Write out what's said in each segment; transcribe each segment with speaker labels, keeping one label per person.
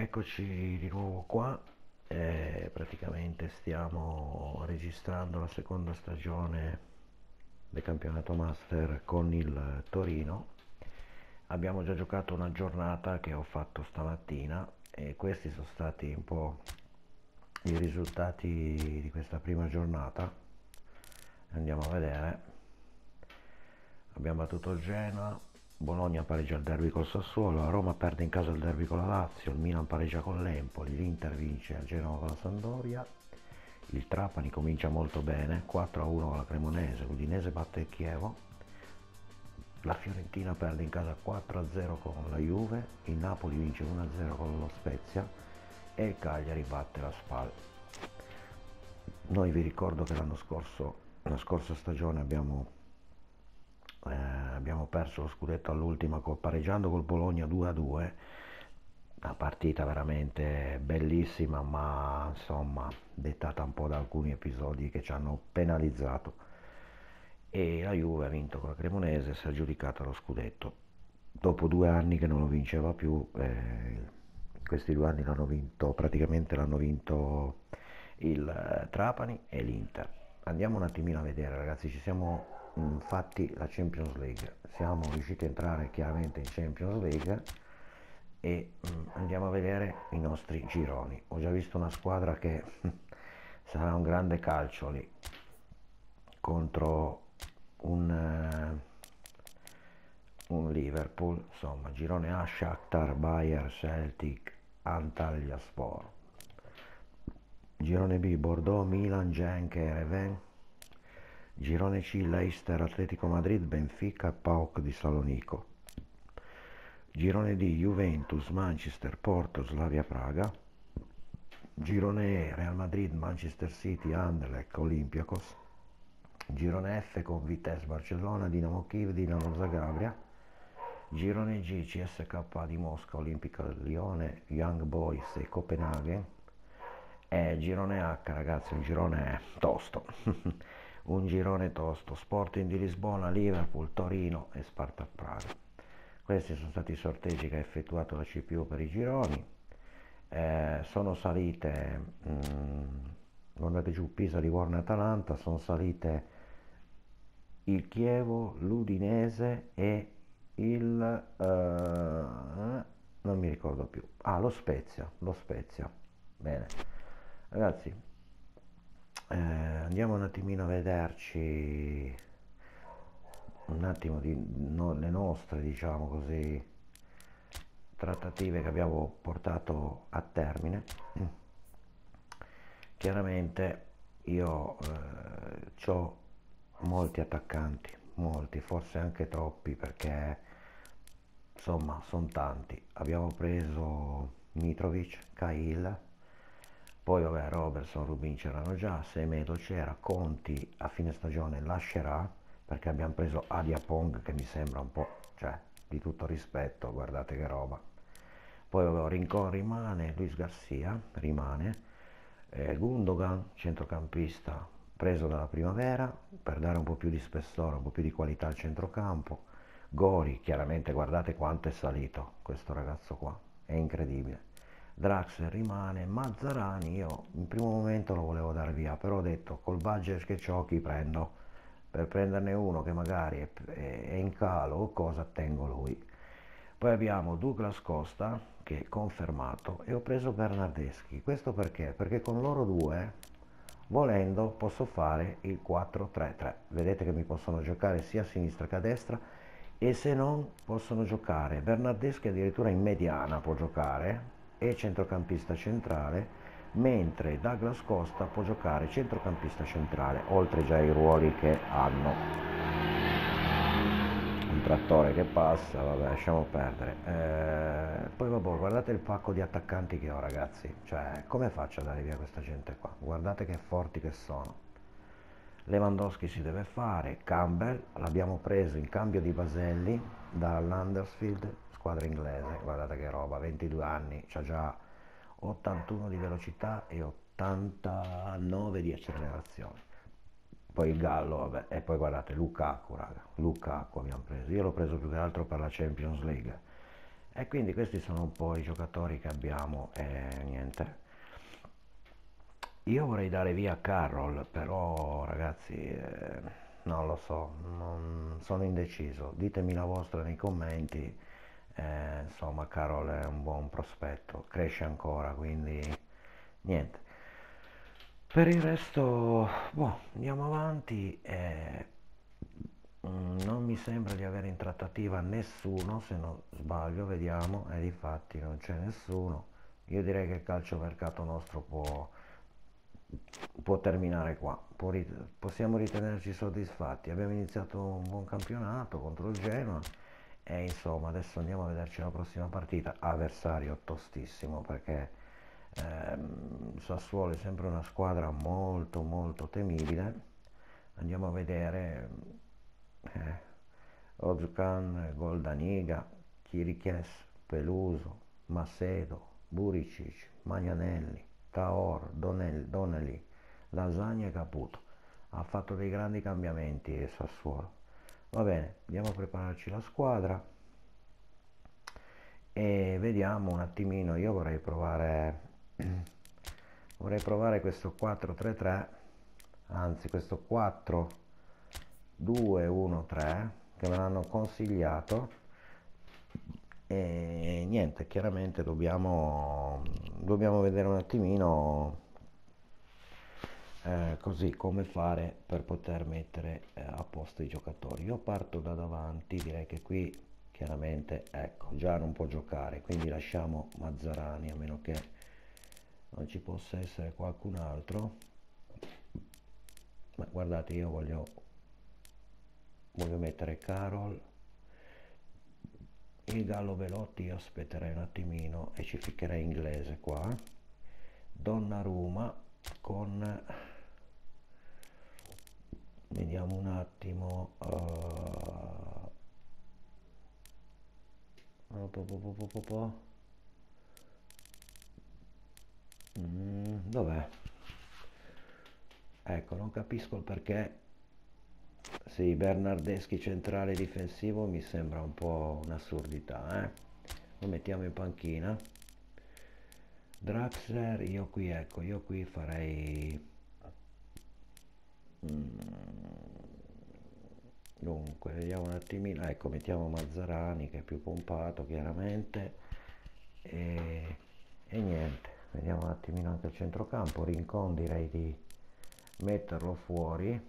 Speaker 1: Eccoci di nuovo qua, eh, praticamente stiamo registrando la seconda stagione del campionato master con il Torino. Abbiamo già giocato una giornata che ho fatto stamattina e questi sono stati un po' i risultati di questa prima giornata. Andiamo a vedere. Abbiamo battuto il Genoa, Bologna pareggia il derby col Sassuolo, la Roma perde in casa il derby con la Lazio, il Milan pareggia con l'Empoli, l'Inter vince a Genova con la Sandoria, il Trapani comincia molto bene, 4-1 con la Cremonese, l'Udinese batte il Chievo, la Fiorentina perde in casa 4-0 con la Juve, il Napoli vince 1-0 con lo Spezia e il Cagliari batte la Spal. Noi vi ricordo che l'anno scorso, la scorsa stagione abbiamo eh, abbiamo perso lo scudetto all'ultima pareggiando col Bologna 2-2 una partita veramente bellissima ma insomma dettata un po' da alcuni episodi che ci hanno penalizzato. E la Juve ha vinto con la Cremonese si è aggiudicata lo scudetto. Dopo due anni che non lo vinceva più eh, questi due anni l'hanno vinto praticamente l'hanno vinto il eh, Trapani e l'Inter. Andiamo un attimino a vedere ragazzi ci siamo infatti la Champions League siamo riusciti a entrare chiaramente in Champions League e mm, andiamo a vedere i nostri gironi. Ho già visto una squadra che sarà un grande calcio lì contro un, uh, un Liverpool insomma girone A Shakhtar Bayer Celtic Antalya Sport. Girone B Bordeaux Milan Genk e Reven Girone C Leicester Atletico Madrid Benfica PAOK di Salonico. Girone D Juventus Manchester Porto Slavia Praga. Girone E Real Madrid Manchester City Anderlecht Olympiacos. Girone F con Vitesse Barcellona Dinamo Kiev Dinamo Zagabria. Girone G CSK di Mosca Olimpica Lione Young Boys e Copenaghen. E girone H ragazzi un girone tosto un girone tosto, Sporting di Lisbona, Liverpool, Torino e Sparta Praga. Questi sono stati i sorteggi che ha effettuato la CPU per i gironi. Eh, sono salite, mh, guardate giù, Pisa, Livorno e Atalanta, sono salite il Chievo, l'Udinese e il... Uh, non mi ricordo più. Ah, lo Spezia, lo Spezia. Bene. Ragazzi, eh, andiamo un attimino a vederci un attimo di no, le nostre diciamo così trattative che abbiamo portato a termine. Chiaramente io eh, ho molti attaccanti molti forse anche troppi perché insomma sono tanti. Abbiamo preso Mitrovic, Cahill poi vabbè Robertson, Rubin c'erano già, Semedo c'era, Conti a fine stagione lascerà perché abbiamo preso Adia Pong che mi sembra un po', cioè di tutto rispetto, guardate che roba. Poi vabbè Rincon rimane, Luis Garcia rimane, eh, Gundogan, centrocampista preso dalla primavera per dare un po' più di spessore, un po' più di qualità al centrocampo. Gori, chiaramente guardate quanto è salito questo ragazzo qua, è incredibile. Draxler rimane, Mazzarani io in primo momento lo volevo dar via, però ho detto col budget che ho chi prendo, per prenderne uno che magari è, è in calo o cosa tengo lui. Poi abbiamo Douglas Costa che è confermato e ho preso Bernardeschi, questo perché? Perché con loro due volendo posso fare il 4-3-3, vedete che mi possono giocare sia a sinistra che a destra e se non possono giocare. Bernardeschi addirittura in mediana può giocare e centrocampista centrale, mentre Douglas Costa può giocare centrocampista centrale, oltre già ai ruoli che hanno. Un trattore che passa, vabbè, lasciamo perdere. Eh, poi vabbè, guardate il pacco di attaccanti che ho ragazzi, cioè come faccio a dare via questa gente qua? Guardate che forti che sono. Lewandowski si deve fare, Campbell l'abbiamo preso in cambio di Baselli dall'Undersfield squadra inglese, guardate che roba, 22 anni, c'ha già 81 di velocità e 89 di accelerazione. Poi il Gallo, vabbè, e poi guardate Lukaku, raga, Lukaku abbiamo preso, io l'ho preso più che altro per la Champions League. e quindi questi sono un po' i giocatori che abbiamo e niente io vorrei dare via Carroll però ragazzi eh, non lo so non, sono indeciso ditemi la vostra nei commenti eh, insomma Carroll è un buon prospetto cresce ancora quindi niente. Per il resto boh, andiamo avanti eh, non mi sembra di avere in trattativa nessuno se non sbaglio vediamo e di fatti non c'è nessuno. Io direi che il calciomercato nostro può, può terminare qua può, possiamo ritenerci soddisfatti. Abbiamo iniziato un buon campionato contro il Genoa e insomma adesso andiamo a vederci la prossima partita avversario tostissimo perché ehm, Sassuolo è sempre una squadra molto molto temibile andiamo a vedere eh, Ozkan, Goldaniga, Chiriches, Peluso, Macedo, Buricic, Magnanelli, Taor, Donnelly, Lasagna e Caputo. Ha fatto dei grandi cambiamenti Sassuolo. Va bene, andiamo a prepararci la squadra e vediamo un attimino. Io vorrei provare vorrei provare questo 4-3-3 anzi questo 4 2 1 3 che me l'hanno consigliato e niente chiaramente dobbiamo dobbiamo vedere un attimino eh, così come fare per poter mettere eh, a posto i giocatori. Io parto da davanti direi che qui chiaramente ecco già non può giocare quindi lasciamo Mazzarani a meno che non ci possa essere qualcun altro. Ma guardate io voglio voglio mettere Carol il Gallo Velotti io aspetterei un attimino e ci ficcherei inglese qua. Donnarumma con vediamo un attimo uh, mm, dov'è ecco non capisco il perché sì, Bernardeschi centrale difensivo mi sembra un po' un'assurdità, eh? Lo mettiamo in panchina. Draxler, io qui, ecco, io qui farei... Mm. Dunque, vediamo un attimino, ecco, mettiamo Mazzarani che è più pompato chiaramente. E, e niente, vediamo un attimino anche il centrocampo, Rincon direi di metterlo fuori.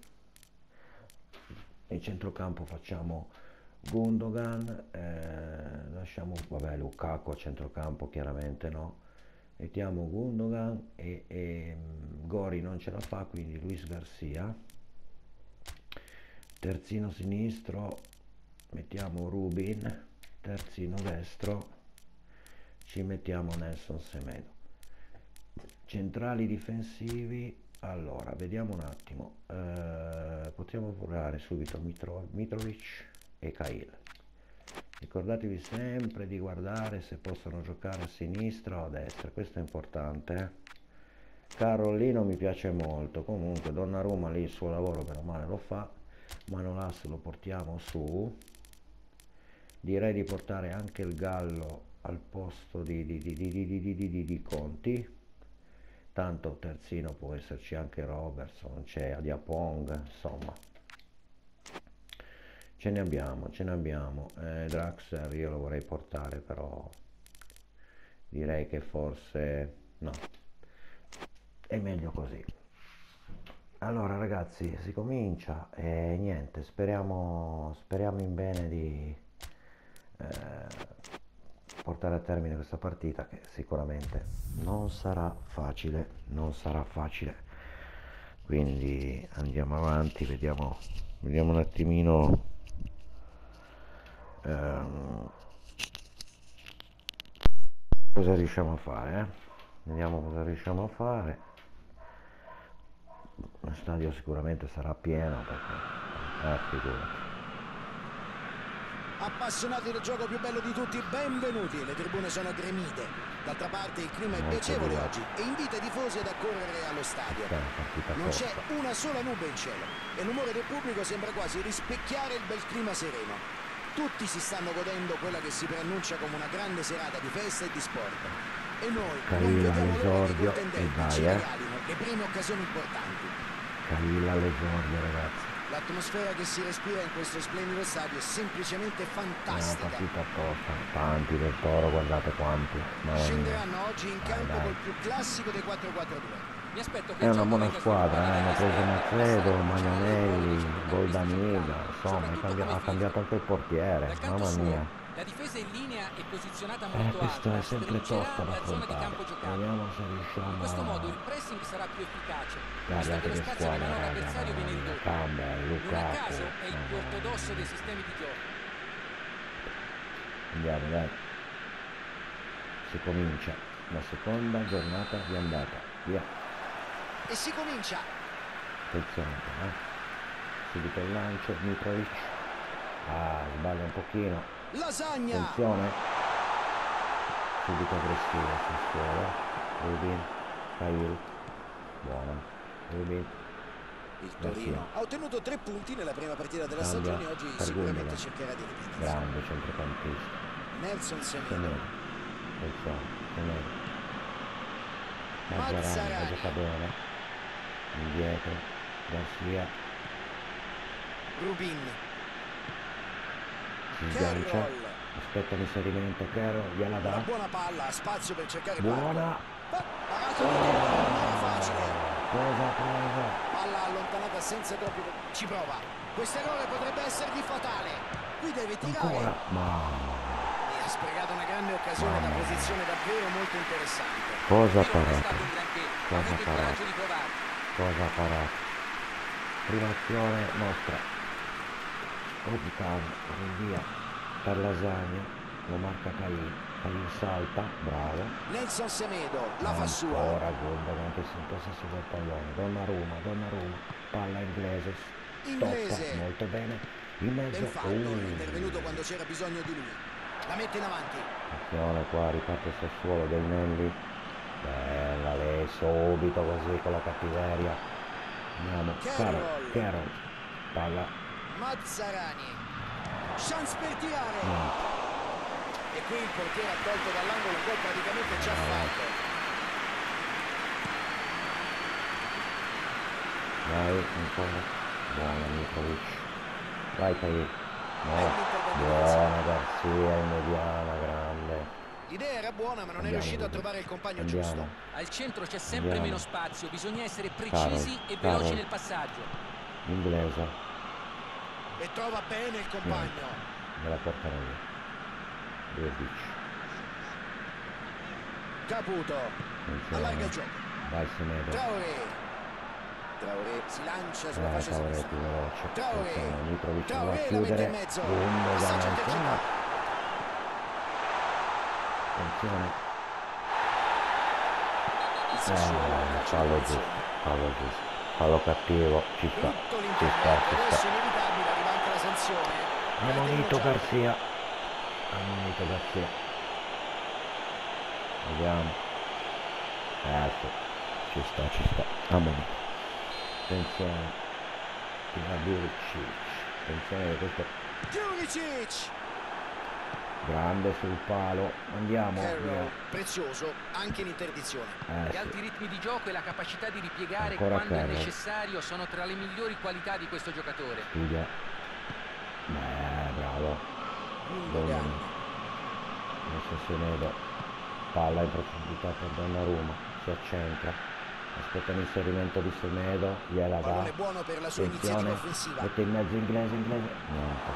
Speaker 1: In centrocampo facciamo Gundogan eh, lasciamo vabbè Lukaku a centrocampo chiaramente no. Mettiamo Gundogan e, e mm, Gori non ce la fa quindi Luis Garcia terzino sinistro mettiamo Rubin terzino destro ci mettiamo Nelson Semedo. Centrali difensivi allora vediamo un attimo eh, potremmo provare subito Mitro, Mitrovic e Cail ricordatevi sempre di guardare se possono giocare a sinistra o a destra questo è importante eh? Carolino mi piace molto comunque Donnarumma lì il suo lavoro per male lo fa Manolas lo portiamo su direi di portare anche il Gallo al posto di, di, di, di Conti. Tanto terzino può esserci anche Robertson, c'è Adiapong, insomma. Ce ne abbiamo, ce ne abbiamo. Eh, Draxler io lo vorrei portare però direi che forse no. È meglio così allora ragazzi si comincia e niente speriamo speriamo in bene di eh, portare a termine questa partita che sicuramente non sarà facile non sarà facile quindi andiamo avanti vediamo vediamo un attimino ehm, cosa riusciamo a fare eh? vediamo cosa riusciamo a fare lo stadio sicuramente sarà pieno perché eh, figurati
Speaker 2: Appassionati del gioco più bello di tutti, benvenuti. Le tribune sono gremite. D'altra parte il clima è piacevole oggi e invita i tifosi ad accorrere allo stadio. Non c'è una sola nube in cielo e l'umore del pubblico sembra quasi rispecchiare il bel clima sereno. Tutti si stanno godendo quella che si preannuncia come una grande serata di festa e di sport. E noi
Speaker 1: Cailla
Speaker 2: non vediamo l'ora che i
Speaker 1: all'esordio e
Speaker 2: contendenti
Speaker 1: eh.
Speaker 2: Le prime occasioni importanti.
Speaker 1: Cailla all'esordio ragazzi.
Speaker 2: L'atmosfera che si respira in questo splendido stadio è semplicemente
Speaker 1: È una
Speaker 2: fantastica.
Speaker 1: partita tosta. Tanti del Toro, guardate quanti. Mamma mia.
Speaker 2: Scenderanno oggi in
Speaker 1: Dai,
Speaker 2: campo
Speaker 1: dai.
Speaker 2: col più classico dei 4-4-2.
Speaker 3: Mi aspetto che
Speaker 1: È una buona squadra, eh, hanno preso
Speaker 3: passando
Speaker 1: Magnanelli, Goldamiga,
Speaker 3: campo,
Speaker 1: insomma ha cambiato anche il portiere, mamma
Speaker 3: suo,
Speaker 1: mia.
Speaker 3: La difesa in linea è posizionata
Speaker 1: Eh,
Speaker 3: molto
Speaker 1: questo
Speaker 3: alta,
Speaker 1: è sempre tosto da
Speaker 3: la zona di
Speaker 1: affrontare. Vediamo se riusciamo
Speaker 3: In questo modo il pressing sarà più efficace,
Speaker 1: Guardate
Speaker 3: che
Speaker 1: squadra, raga,
Speaker 3: avversario viene
Speaker 1: mamma
Speaker 3: ridotto.
Speaker 1: Campbell,
Speaker 3: Non a
Speaker 1: Lukaku,
Speaker 3: caso è il più ortodosso dei sistemi di gioco.
Speaker 1: Andiamo, dai. Si comincia la seconda giornata di andata. Via.
Speaker 2: E si comincia.
Speaker 1: Attenzione, eh. Subito il lancio, Mitrovic. Ah, sbaglia un pochino.
Speaker 2: Lasagna.
Speaker 1: Attenzione. Subito aggressivo sul suolo. Rubin. Cahill. Buona. Rubin.
Speaker 2: Il Torino ha ottenuto tre punti nella prima partita della
Speaker 1: Cambia
Speaker 2: stagione. Oggi sicuramente
Speaker 1: Gundogan.
Speaker 2: cercherà di ripetere.
Speaker 1: Grande centrocampista.
Speaker 2: Nelson Semedo.
Speaker 1: Attenzione. Semedo. Mazzarani gioca bene. Indietro. Garcia.
Speaker 2: Rubin.
Speaker 1: Si sgancia.
Speaker 2: Carroll.
Speaker 1: Aspetta l'inserimento. Caro. Gliela dà.
Speaker 2: buona palla, spazio per cercare
Speaker 1: Buona.
Speaker 2: Era facile.
Speaker 1: Cosa cosa?
Speaker 2: Palla allontanata senza troppi... Ci prova. Questo errore potrebbe essergli fatale. Qui deve tirare.
Speaker 1: Ancora.
Speaker 2: E ha sprecato una grande occasione da
Speaker 1: Mamma mia.
Speaker 2: posizione davvero molto interessante.
Speaker 1: Cosa ha Cosa
Speaker 3: provare.
Speaker 1: Cosa ha parato? Prima azione nostra. Odicano, rinvia per lasagna, lo marca Cain, Cain salta, bravo.
Speaker 2: Nelson Semedo la fa sua.
Speaker 1: Ancora Gundogan che si impossessa del pallone. Donnarumma, Donnarumma, palla inglese.
Speaker 2: Inglese.
Speaker 1: Stoppa molto bene. In mezzo.
Speaker 2: Fatto,
Speaker 1: Uh.
Speaker 2: è intervenuto quando c'era bisogno di lui. La mette in avanti.
Speaker 1: Attenzione qua, riparte Sassuolo dei Nelli. Bella lei, subito così con la cattiveria. Andiamo, Carol. Carol. Palla,
Speaker 2: Mazzarani. Chance per tirare. E qui il portiere ha tolto dall'angolo un gol praticamente già fatto.
Speaker 1: Vai, ancora. Buona Mitrovic. Vai Caio. No. Buona Garzia in mediana, grande.
Speaker 2: L'idea era buona ma non è
Speaker 1: Andiamo,
Speaker 2: riuscito a trovare il compagno
Speaker 1: Andiamo.
Speaker 2: giusto.
Speaker 3: Al centro c'è sempre
Speaker 1: Andiamo.
Speaker 3: meno spazio, bisogna essere precisi
Speaker 1: Carol,
Speaker 3: e veloci
Speaker 1: Carol.
Speaker 3: nel passaggio.
Speaker 1: Inglese.
Speaker 2: E trova bene il compagno.
Speaker 1: Me la portano via. Brozovic.
Speaker 2: Caputo. Allarga il gioco.
Speaker 1: Vai Semedo.
Speaker 2: Traoré. Traoré si lancia sulla fascia
Speaker 1: Traoré
Speaker 2: sinistra.
Speaker 1: veloce.
Speaker 2: Traoré.
Speaker 1: A
Speaker 2: Traoré la mette in mezzo. Passaggio anticipato.
Speaker 1: Attenzione.
Speaker 2: Sassuolo
Speaker 1: Eh, fallo giusto, fallo giusto. Fallo cattivo, ci sta, ci sta, ci sta.
Speaker 2: Sanzione.
Speaker 1: Ammonito. Garzia. Ammonito Garzia. Vediamo. Sì, ci sta, ci sta. Ammonito. Attenzione. Tira Buricic. Attenzione questo
Speaker 2: Juricic.
Speaker 1: grande sul palo. Andiamo.
Speaker 2: Carroll, prezioso anche in interdizione.
Speaker 1: Eh
Speaker 3: Gli alti ritmi di gioco e la capacità di ripiegare
Speaker 1: Ancora
Speaker 3: quando è
Speaker 1: Carroll.
Speaker 3: necessario sono tra le migliori qualità di questo giocatore.
Speaker 1: Studia. Beh, bravo.
Speaker 2: Gundogan.
Speaker 1: Adesso Semedo. Palla in profondità per Donnarumma. Si accentra. Aspetta l'inserimento di Semedo. Gliela dà.
Speaker 2: Pallone buono per la sua iniziativa
Speaker 1: Attenzione.
Speaker 2: offensiva.
Speaker 1: Mette in mezzo inglese, inglese. Niente.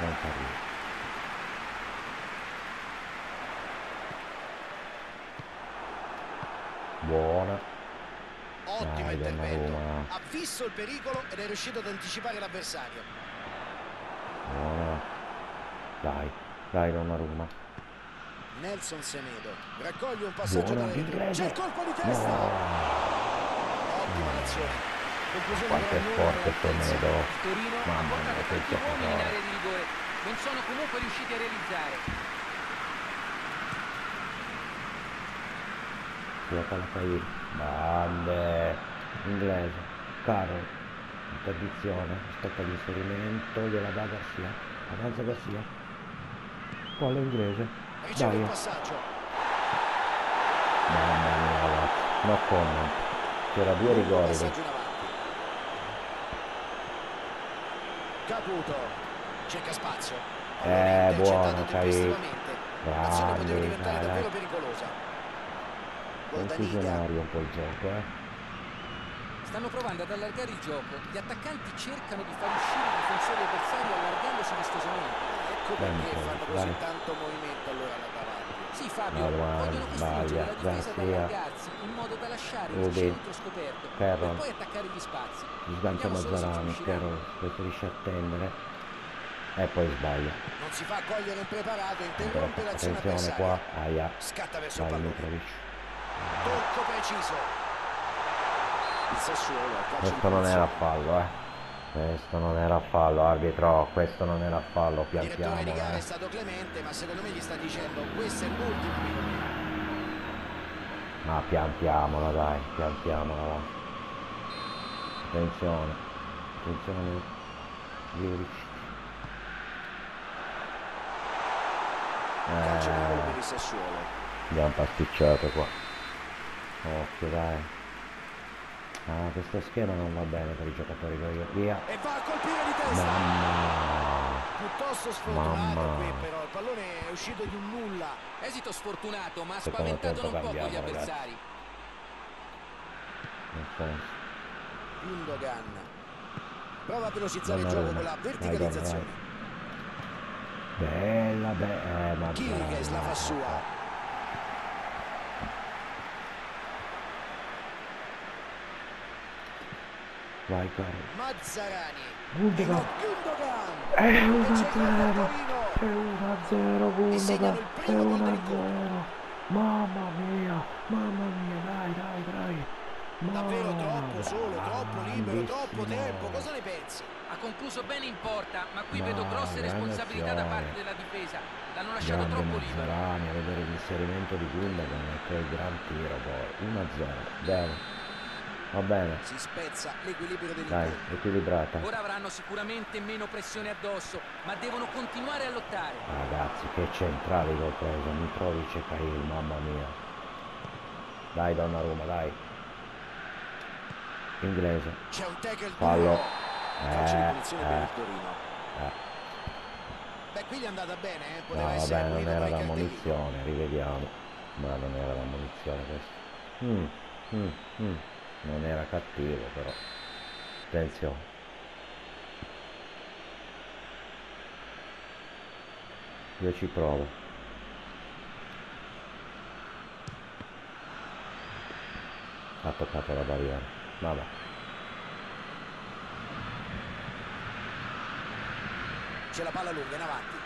Speaker 1: Non arriva. Buona.
Speaker 2: Ottimo intervento. Ha visto il pericolo ed è riuscito ad anticipare l'avversario.
Speaker 1: Dai. Dai Donnarumma.
Speaker 2: Nelson Semedo raccoglie un passaggio da
Speaker 1: inglese.
Speaker 2: C'è il colpo di testa.
Speaker 1: No.
Speaker 2: Ottima l'azione. Conclusione
Speaker 1: Quanto è forte. Semedo. Mamma mia, che giocatore.
Speaker 3: non sono comunque riusciti a realizzare.
Speaker 1: Sulla palla Grande. Inglese. Caro. Interdizione, aspetta l'inserimento, gliela dà Garcia, avanza Garcia, palla inglese, dai, mamma mia ragazzi, no comment, c'era due rigori.
Speaker 2: Caputo. Cerca spazio.
Speaker 1: Eh, buono, Grandi,
Speaker 2: diventare
Speaker 1: dai, dai. Confusionario un po' il gioco, eh.
Speaker 3: Stanno provando ad allargare il gioco. Gli attaccanti cercano di far uscire i difensori avversari allargandosi vistosamente.
Speaker 2: Ecco
Speaker 1: Dai,
Speaker 2: perché fanno così
Speaker 1: dai.
Speaker 2: tanto movimento allora là davanti.
Speaker 3: Sì, Fabio,
Speaker 1: Madonna,
Speaker 3: vogliono costringere la
Speaker 1: sbaglia,
Speaker 3: difesa allargarsi in modo da lasciare il
Speaker 1: Rudi.
Speaker 3: centro scoperto
Speaker 1: Ferro.
Speaker 3: per poi attaccare gli spazi.
Speaker 1: Gli sgancia
Speaker 3: riusciranno.
Speaker 1: Carroll preferisce attendere e poi sbaglia.
Speaker 2: Non si fa cogliere impreparato, interrompe l'azione
Speaker 1: attenzione
Speaker 2: avversaria.
Speaker 1: qua, aia,
Speaker 2: Scatta verso il
Speaker 1: vai
Speaker 2: pallone. Tocco preciso. Il Sassuolo
Speaker 1: Questo non era fallo, eh. Questo non era fallo, arbitro, questo non era fallo,
Speaker 2: Il direttore
Speaker 1: piantiamo,
Speaker 2: di gara è
Speaker 1: eh.
Speaker 2: stato clemente, ma secondo me gli sta dicendo questo è l'ultimo minuto.
Speaker 1: Ma piantiamola dai, piantiamola va. Attenzione, attenzione Juric. Eh,
Speaker 2: il
Speaker 1: abbiamo pasticciato qua. Occhio dai. Ah, questo schema non va bene per i giocatori, voglio via.
Speaker 2: E va a colpire di testa.
Speaker 1: Mamma!
Speaker 2: Piuttosto sfortunato
Speaker 1: Mamma.
Speaker 2: qui però, il pallone è uscito di un nulla.
Speaker 3: Esito sfortunato, ma ha spaventato non poco gli avversari.
Speaker 1: Nel senso.
Speaker 2: Gundogan. Prova a velocizzare il
Speaker 1: Donnarumma.
Speaker 2: gioco con la
Speaker 1: Vai,
Speaker 2: verticalizzazione.
Speaker 1: Bella, bella, eh, ma
Speaker 2: Kirges la fa sua.
Speaker 1: Vai caro.
Speaker 2: Mazzarani.
Speaker 1: Gundogan. È
Speaker 2: E ci guarda
Speaker 1: 1-0.
Speaker 2: Torino.
Speaker 1: È 1-0
Speaker 2: E segnano
Speaker 1: Gundogan.
Speaker 2: il
Speaker 1: È
Speaker 2: primo gol del
Speaker 1: 1-0. Mamma mia, mamma mia, dai, dai, dai.
Speaker 2: Davvero troppo solo, troppo libero, troppo tempo. Cosa ne pensi?
Speaker 3: Ha concluso bene in porta, ma qui
Speaker 1: Ma
Speaker 3: vedo grosse responsabilità da parte della difesa. L'hanno lasciato
Speaker 1: Grande
Speaker 3: troppo libero.
Speaker 1: Mazzarani a vedere l'inserimento di Gundogan e poi il gran tiro poi 1-0 bene va bene
Speaker 2: Si spezza l'equilibrio
Speaker 1: dai equilibrata
Speaker 3: Ora avranno sicuramente meno pressione addosso, ma devono continuare a lottare.
Speaker 1: ragazzi che centrali che ho preso Mitrovic e Cahill mamma mia dai Donnarumma dai inglese
Speaker 2: C'è un tackle
Speaker 1: Fallo.
Speaker 2: Calcio di
Speaker 1: Eh,
Speaker 2: per
Speaker 1: eh.
Speaker 2: il Torino.
Speaker 1: eh.
Speaker 2: Beh, qui gli è andata bene, eh.
Speaker 1: no
Speaker 2: poteva essere
Speaker 1: vabbè non era
Speaker 2: cartellini.
Speaker 1: munizione rivediamo ma non era la munizione questo Mm, mm, mm. Non era cattivo però. Attenzione. Io ci provo. Ha toccato la barriera. Vabbè.
Speaker 2: C'è la palla lunga in avanti.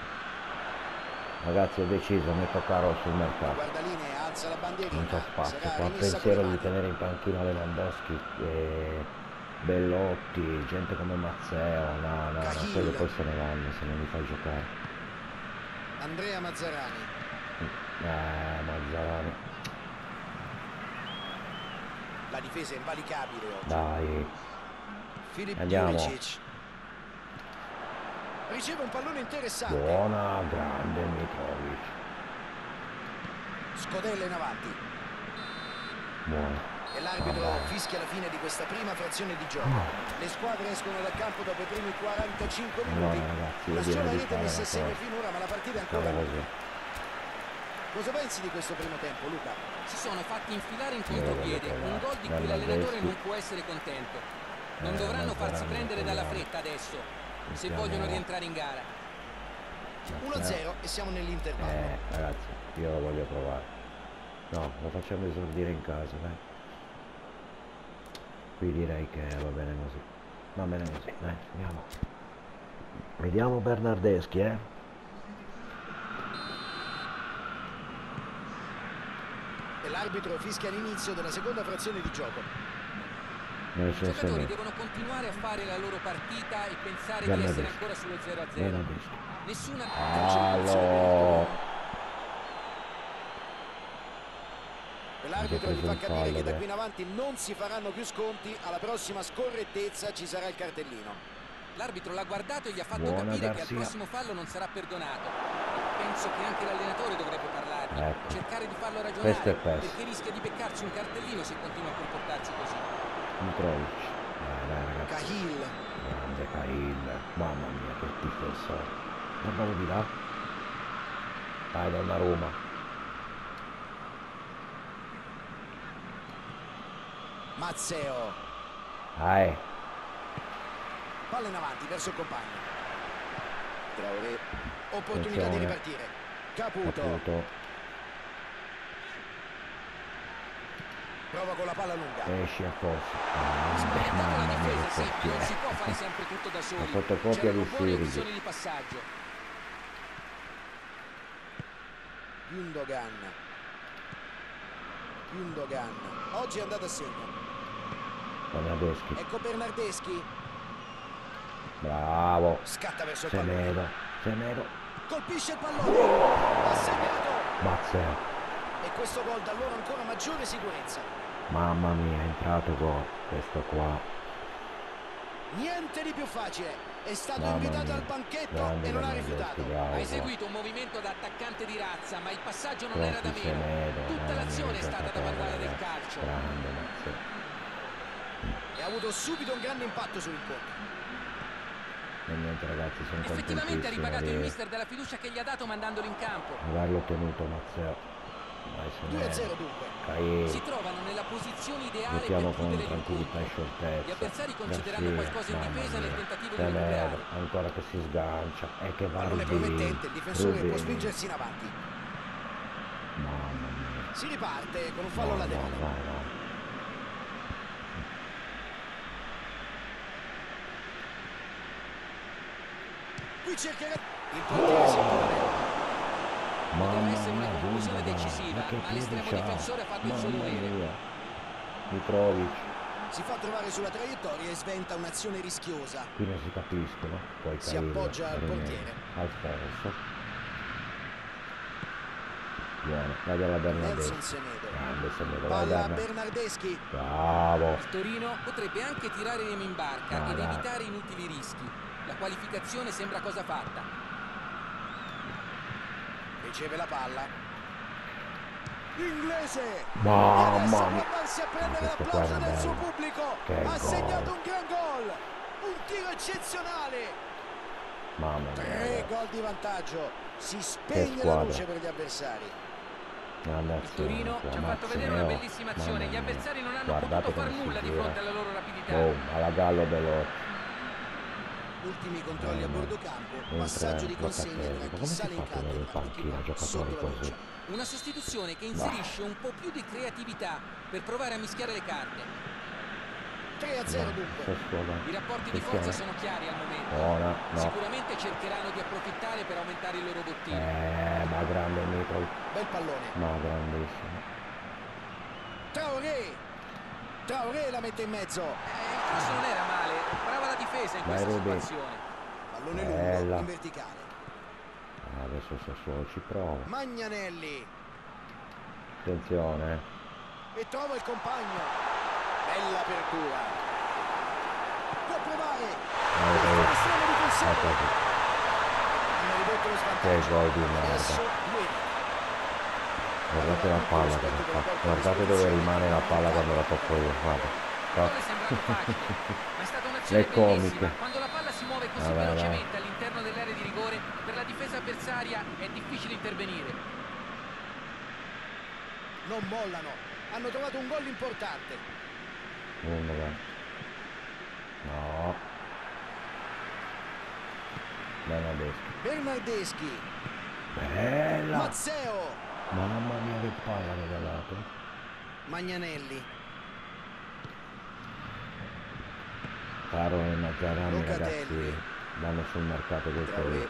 Speaker 1: Ragazzi ho deciso metto caro sul mercato non c'è spazio qua
Speaker 2: rimessa
Speaker 1: pensiero di tenere in panchina Lewandowski e Bellotti gente come Mazzeo no no no quelli poi se ne vanno se non li fai giocare
Speaker 2: Andrea Mazzarani.
Speaker 1: eh Mazzarani
Speaker 2: La difesa è invalicabile oggi.
Speaker 1: dai Andiamo.
Speaker 2: Juricic. Riceve un pallone interessante.
Speaker 1: buona grande Mitrovic
Speaker 2: Scodella in avanti.
Speaker 1: buona
Speaker 2: E l'arbitro fischia la fine di questa prima frazione di gioco.
Speaker 1: Oh.
Speaker 2: Le squadre escono dal campo dopo i primi 45
Speaker 1: Allora,
Speaker 2: minuti.
Speaker 1: ragazzi,
Speaker 2: Una
Speaker 1: direi
Speaker 2: sola rete messa assieme
Speaker 1: cosa.
Speaker 2: finora, ma la partita è ancora lunga.
Speaker 1: così
Speaker 2: Cosa pensi di questo primo tempo, Luca?
Speaker 3: Si sono fatti infilare in contropiede, un
Speaker 1: provare.
Speaker 3: gol di cui l'allenatore non può essere contento. Non
Speaker 1: Eh,
Speaker 3: dovranno farsi prendere dalla fretta adesso, se vogliono rientrare in gara.
Speaker 2: 1-0 e siamo nell'intervallo.
Speaker 1: eh ragazzi io lo voglio provare no lo facciamo esordire in casa dai qui direi che va bene così va bene così dai andiamo vediamo Bernardeschi eh
Speaker 2: E l'arbitro fischia l'inizio della seconda frazione di gioco.
Speaker 3: I giocatori devono continuare a fare la loro partita e pensare di
Speaker 1: Bernardeschi.
Speaker 3: essere ancora sullo 0-0.
Speaker 1: Bernardeschi
Speaker 3: Nessuna
Speaker 1: Allo
Speaker 2: E l'arbitro gli fa capire
Speaker 1: fallo,
Speaker 2: che da qui in avanti non si faranno più sconti, alla prossima scorrettezza ci sarà il cartellino.
Speaker 3: L'arbitro l'ha guardato e gli ha fatto
Speaker 1: Buona
Speaker 3: capire che al prossimo fallo non sarà perdonato. Penso che anche l'allenatore dovrebbe parlargli,
Speaker 1: Ecco.
Speaker 3: cercare di farlo ragionare, perché rischia di beccarci un cartellino se continua a comportarsi così.
Speaker 1: Mitrovic. Dai, dai ragazzi.
Speaker 2: Cahill,
Speaker 1: Grande Cahill. Mamma mia che difensore. Guardalo di là. Dai Donnarumma.
Speaker 2: Mazzeo,
Speaker 1: Dai.
Speaker 2: palla in avanti verso il compagno. Traoré, opportunità di
Speaker 1: Attenzione.
Speaker 2: ripartire. Caputo,
Speaker 1: Caputo.
Speaker 2: Prova con la palla lunga.
Speaker 1: Esci a forza. Ah,
Speaker 3: Spaventato la
Speaker 1: mamma mia
Speaker 3: difesa, non si può fare
Speaker 1: portiere.
Speaker 3: sempre tutto da soli.
Speaker 1: La fotocopia di
Speaker 3: visioni di passaggio.
Speaker 2: Gundogan. Gundogan. Oggi è andato a segno.
Speaker 1: Bernardeschi.
Speaker 2: Ecco Bernardeschi.
Speaker 1: Bravo.
Speaker 2: Scatta verso il pallone.
Speaker 1: Semedo. Semedo.
Speaker 2: Colpisce il pallone. Ha segnato.
Speaker 1: Mazzeo.
Speaker 2: E questo gol dà loro ancora maggiore sicurezza.
Speaker 1: Mamma mia, è entrato gol. Questo qua.
Speaker 2: Niente di più facile. È stato
Speaker 1: Mamma
Speaker 2: invitato
Speaker 1: mia.
Speaker 2: al banchetto
Speaker 1: Grande
Speaker 2: e non ha rifiutato.
Speaker 3: Ha eseguito un movimento da attaccante di razza, ma il passaggio non era da meno.
Speaker 1: Semedo.
Speaker 3: Tutta l'azione è stata da manuale del calcio.
Speaker 1: Grande Mazzeo.
Speaker 2: E ha avuto subito un grande impatto sull'incontro.
Speaker 1: E niente ragazzi, sono
Speaker 3: Effettivamente ha ripagato il mister della fiducia che gli ha dato mandandolo in campo.
Speaker 1: averlo tenuto Mazzeo. Dai,
Speaker 2: 2-0
Speaker 1: Semedo.
Speaker 2: dunque.
Speaker 3: Si trovano nella posizione ideale
Speaker 1: Giochiamo
Speaker 3: per
Speaker 1: con tranquillità
Speaker 3: l'incontro.
Speaker 1: scioltezza.
Speaker 3: Gli avversari concederanno qualcosa in difesa nel tentativo di recuperare.
Speaker 1: ancora che si sgancia. E che va
Speaker 2: Pallone promettente, il difensore può
Speaker 1: Rubini.
Speaker 2: spingersi in avanti.
Speaker 1: Mamma mia.
Speaker 2: Si riparte con un fallo
Speaker 1: No, no,
Speaker 2: laterale.
Speaker 1: vai, vai.
Speaker 2: Qui cercherà il portiere si impone.
Speaker 1: Mamma
Speaker 3: Poteva essere una conclusione decisiva,
Speaker 1: ma
Speaker 3: ma l'estremo difensore ha fatto il suo dovere.
Speaker 1: Mitrovic,
Speaker 2: Si fa trovare sulla traiettoria e sventa un'azione rischiosa.
Speaker 1: qui non si capiscono. Poi
Speaker 2: Si
Speaker 1: Cahill,
Speaker 2: appoggia al portiere.
Speaker 1: Alfonso. Buono, vai dalla Bernardeschi. Grande Semedo, vai
Speaker 2: Palla a
Speaker 1: Berna.
Speaker 2: Bernardeschi.
Speaker 1: Bravo.
Speaker 3: Il Torino potrebbe anche tirare Remo in barca
Speaker 1: Ah,
Speaker 3: ed
Speaker 1: dai.
Speaker 3: evitare inutili rischi. La qualificazione sembra cosa fatta.
Speaker 2: Riceve la palla. Inglese.
Speaker 1: Mamma mia.
Speaker 2: a prendere
Speaker 1: Ma questo qua
Speaker 2: l'applauso
Speaker 1: era
Speaker 2: del suo
Speaker 1: bello.
Speaker 2: pubblico.
Speaker 1: Che
Speaker 2: ha
Speaker 1: gol.
Speaker 2: segnato un gran gol. Un tiro eccezionale.
Speaker 1: Mamma mia.
Speaker 2: Tre gol di vantaggio. Si spegne la luce per gli avversari.
Speaker 3: Il Torino ci ha fatto vedere una bellissima azione. Gli avversari non hanno
Speaker 1: Guardate
Speaker 3: potuto far
Speaker 1: come si
Speaker 3: nulla di fronte alla loro rapidità.
Speaker 1: Boom, alla Gallo veloce.
Speaker 2: Ultimi controlli a
Speaker 1: Mamma.
Speaker 2: bordo campo. Passaggio di consegna tra chi sale in
Speaker 1: a
Speaker 2: campo e
Speaker 1: giocatori
Speaker 2: sotto la doccia.
Speaker 3: Una sostituzione che inserisce un po' più di creatività per provare a mischiare le carte.
Speaker 2: 3 a 0
Speaker 1: No,
Speaker 2: dunque.
Speaker 3: I rapporti di forza sono chiari al momento.
Speaker 1: Buona, no.
Speaker 3: Sicuramente cercheranno di approfittare per aumentare il loro bottino.
Speaker 1: Eh, ma grande Mitrovic.
Speaker 2: Bel pallone.
Speaker 1: Ma grandissimo.
Speaker 2: Traoré. Traoré la mette in mezzo.
Speaker 3: Eh, il cross non era male, brava la difesa in
Speaker 1: Vai,
Speaker 3: questa
Speaker 1: Rubi.
Speaker 3: situazione.
Speaker 2: Pallone
Speaker 1: Bella.
Speaker 2: lungo in verticale.
Speaker 1: Ah, adesso Sassuolo ci prova.
Speaker 2: Magnanelli.
Speaker 1: Attenzione.
Speaker 2: E trova il compagno. Bella apertura. Può provare.
Speaker 1: Ecco qui.
Speaker 2: Hanno ridotto lo
Speaker 1: Che gol di merda. Guardate la palla. Guardate dove rimane la palla quando la tocco io. Guarda.
Speaker 3: Un'azione
Speaker 1: Le comiche.
Speaker 3: bellissima. Quando la palla si muove così
Speaker 1: Ah,
Speaker 3: velocemente all'interno dell'area di rigore, per la difesa avversaria è difficile intervenire.
Speaker 2: Non mollano. Hanno trovato un gol importante.
Speaker 1: No. Bernardeschi.
Speaker 2: Bernardeschi.
Speaker 1: Bella.
Speaker 2: Mazzeo.
Speaker 1: Mamma mia che palla regalato.
Speaker 2: Magnanelli.
Speaker 1: Caro e Mazzarani ragazzi vanno sul mercato del. Torino.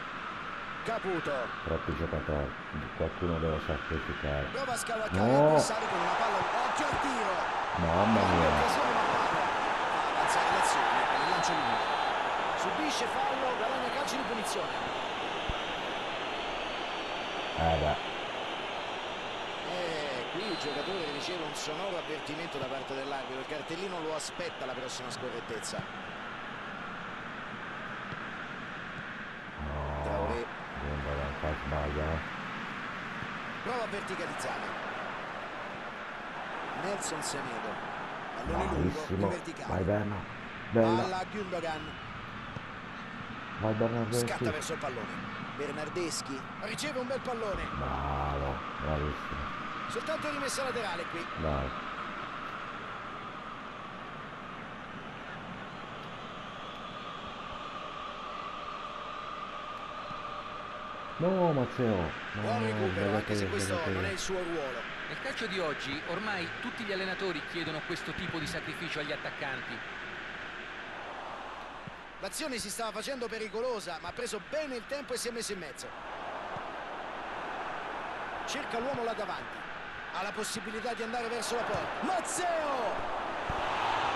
Speaker 2: Caputo.
Speaker 1: Troppi giocatori. Qualcuno deve sacrificare.
Speaker 2: Prova a scavalcare
Speaker 1: No.
Speaker 2: l'avversario con una palla. Occhio al tiro.
Speaker 1: Mamma mia.
Speaker 2: Subisce fallo, guadagna calcio di punizione. E qui il giocatore riceve un sonoro avvertimento da parte dell'arbitro il cartellino lo aspetta la prossima scorrettezza
Speaker 1: No,
Speaker 2: Traoré prova a verticalizzare Nelson Semedo pallone lungo.
Speaker 1: Vai Berna. Bella.
Speaker 2: palla a Gundogan
Speaker 1: Vai Bernardeschi.
Speaker 2: scatta verso il pallone Bernardeschi riceve un bel pallone
Speaker 1: Bravo, bravissimo.
Speaker 2: Soltanto rimessa laterale qui
Speaker 1: Dai. No, Matteo. No,
Speaker 2: buon recupero anche se questo non è il suo ruolo
Speaker 3: Nel calcio di oggi ormai tutti gli allenatori chiedono questo tipo di sacrificio agli attaccanti.
Speaker 2: L'azione si stava facendo pericolosa, ma ha preso bene il tempo e si è messo in mezzo. Cerca l'uomo là davanti. Ha la possibilità di andare verso la porta. Mazzeo!